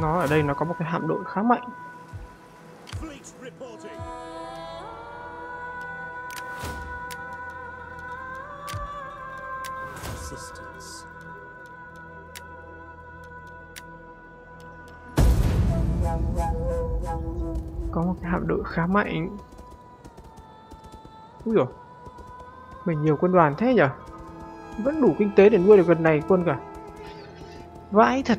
Nó ở đây nó có một cái hạm đội khá mạnh. Khá mạnh. Úi dồi mình nhiều quân đoàn thế nhở? Vẫn đủ kinh tế để nuôi được gần này quân cả. Vãi thật.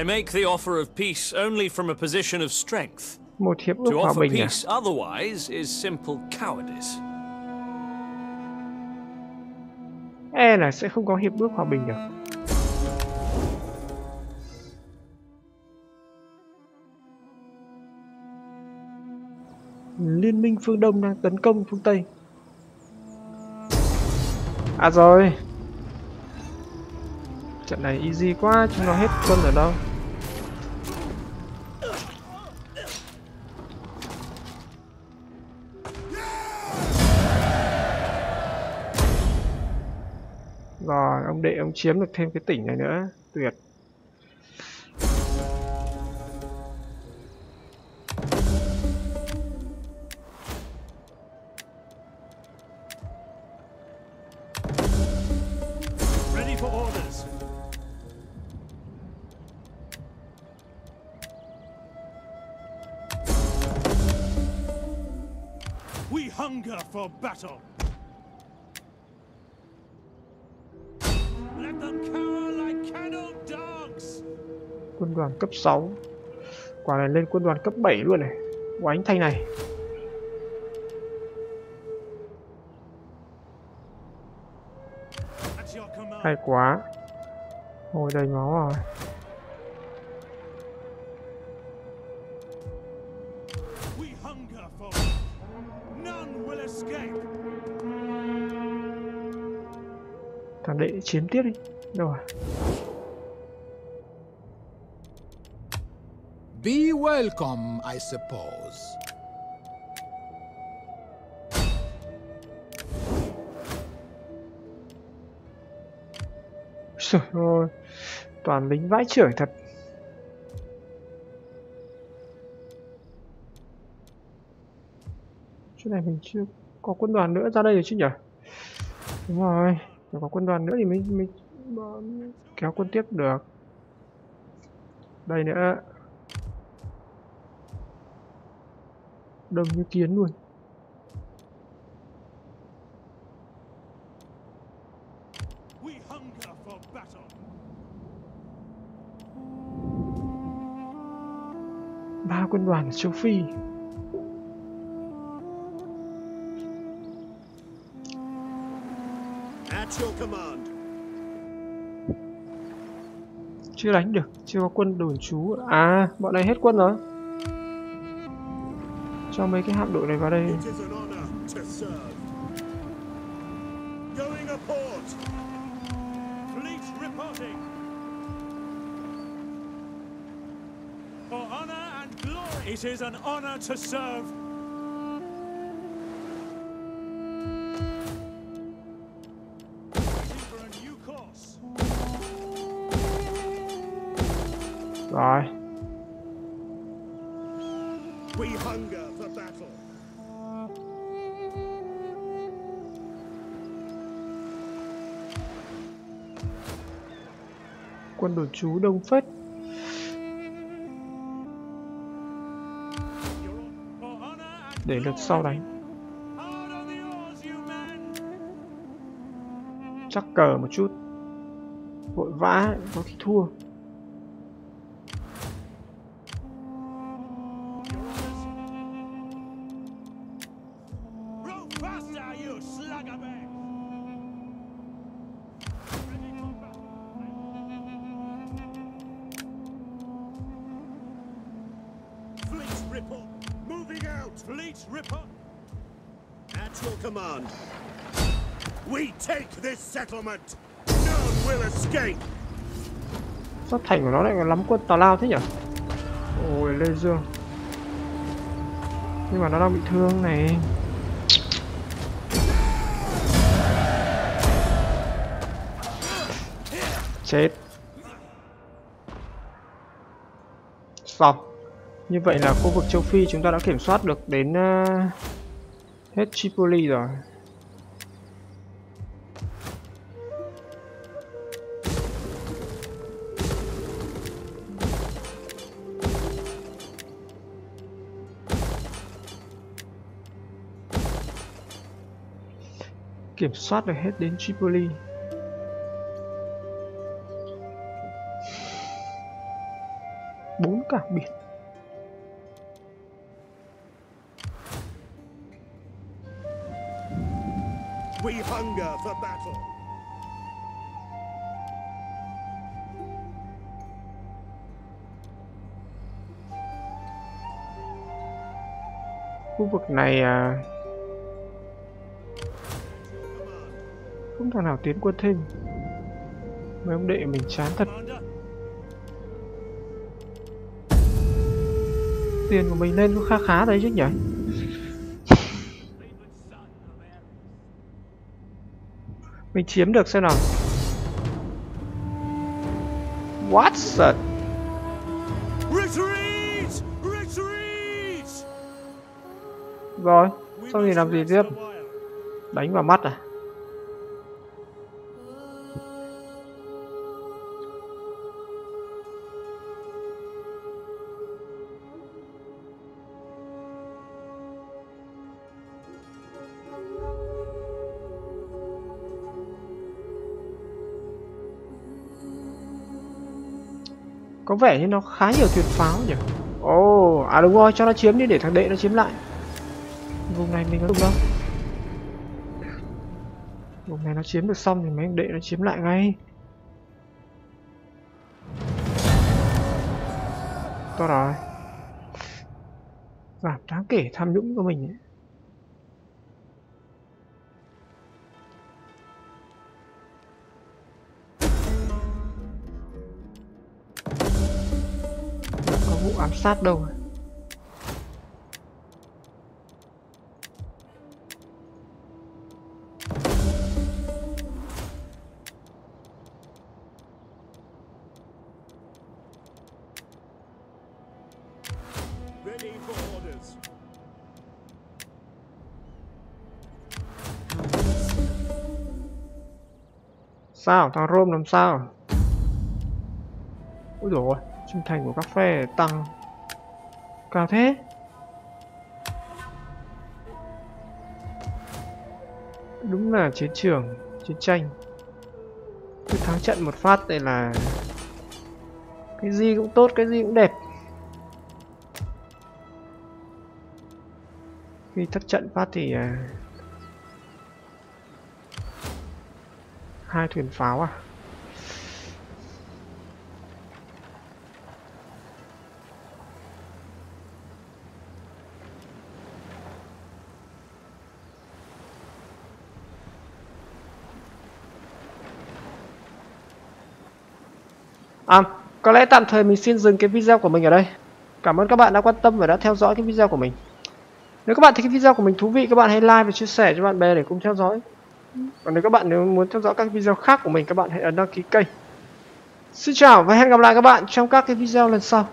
I make the offer of peace only from a position of strength. một hiệp ước To hòa offer bình à? peace otherwise is simple cowardice. e là sẽ không có hiệp ước hòa bình được. Liên minh phương đông đang tấn công phương tây. À rồi. Trận này easy quá chúng nó hết quân ở đâu ông đệ ông chiếm được thêm cái tỉnh này nữa. Tuyệt. For battle. Quân đoàn cấp 6. Quả này lên quân đoàn cấp 7 luôn này. Oánh thanh này. Hay quá. Hồi đầy máu rồi. Thằng đệ chiếm tiếp đi. Đâu à? Be welcome, I suppose. Trời ơi. Toàn lính vãi trưởng thật. Chỗ này mình chưa có quân đoàn nữa ra đây rồi chứ nhỉ? Đúng rồi, phải có quân đoàn nữa thì mới mới kéo quân tiếp được. Đây nữa. Đông như kiến luôn. Ba quân đoàn ở châu Phi. Chưa đánh được, chưa có quân đồn trú. À, bọn này hết quân rồi. Cho mấy cái hạm đội này vào đây. It is an honor to serve. Going con đồn chú đông phết. Để lượt sau đánh. chắc cờ một chút vội vã, có khi thua this settlement. None will escape. thành của nó lại còn lắm quân tào lao thế nhỉ ôi lê dương. Nhưng mà nó đang bị thương này. Chết. Xong. Như vậy là khu vực châu phi chúng ta đã kiểm soát được đến uh, hết tripoli rồi. Kiểm soát được hết đến Tripoli. Bốn cảng biển. We hunger for battle. Khu vực này à, không thằng nào tiến quân thêm. Mấy ông đệ mình chán thật. Tiền của mình lên cũng khá khá đấy chứ nhỉ? Mình chiếm được xem nào. What the... retreat! Retreat! Rồi, xong thì làm gì tiếp? Đánh vào mắt à? Có vẻ như nó khá nhiều tuyệt pháo nhỉ? Ồ, oh, à đúng rồi, cho nó chiếm đi để thằng đệ nó chiếm lại. Vùng này mình có đúng đâu. Vùng này nó chiếm được xong thì mấy anh đệ nó chiếm lại ngay. Tốt rồi. giảm đáng kể tham nhũng của mình ấy. Sát đâu sao? Thằng Rome làm sao? Ui ôi trung thành của các phe tăng cao thế. Đúng là chiến trường, chiến tranh. Cứ thắng trận một phát đây là cái gì cũng tốt, cái gì cũng đẹp. Khi thất trận phát thì à, hai thuyền pháo à? À, có lẽ tạm thời mình xin dừng cái video của mình ở đây. Cảm ơn các bạn đã quan tâm và đã theo dõi cái video của mình. Nếu các bạn thấy cái video của mình thú vị, các bạn hãy like và chia sẻ cho bạn bè để cùng theo dõi. Còn nếu các bạn nếu muốn theo dõi các video khác của mình, các bạn hãy ấn đăng ký kênh. Xin chào và hẹn gặp lại các bạn trong các cái video lần sau.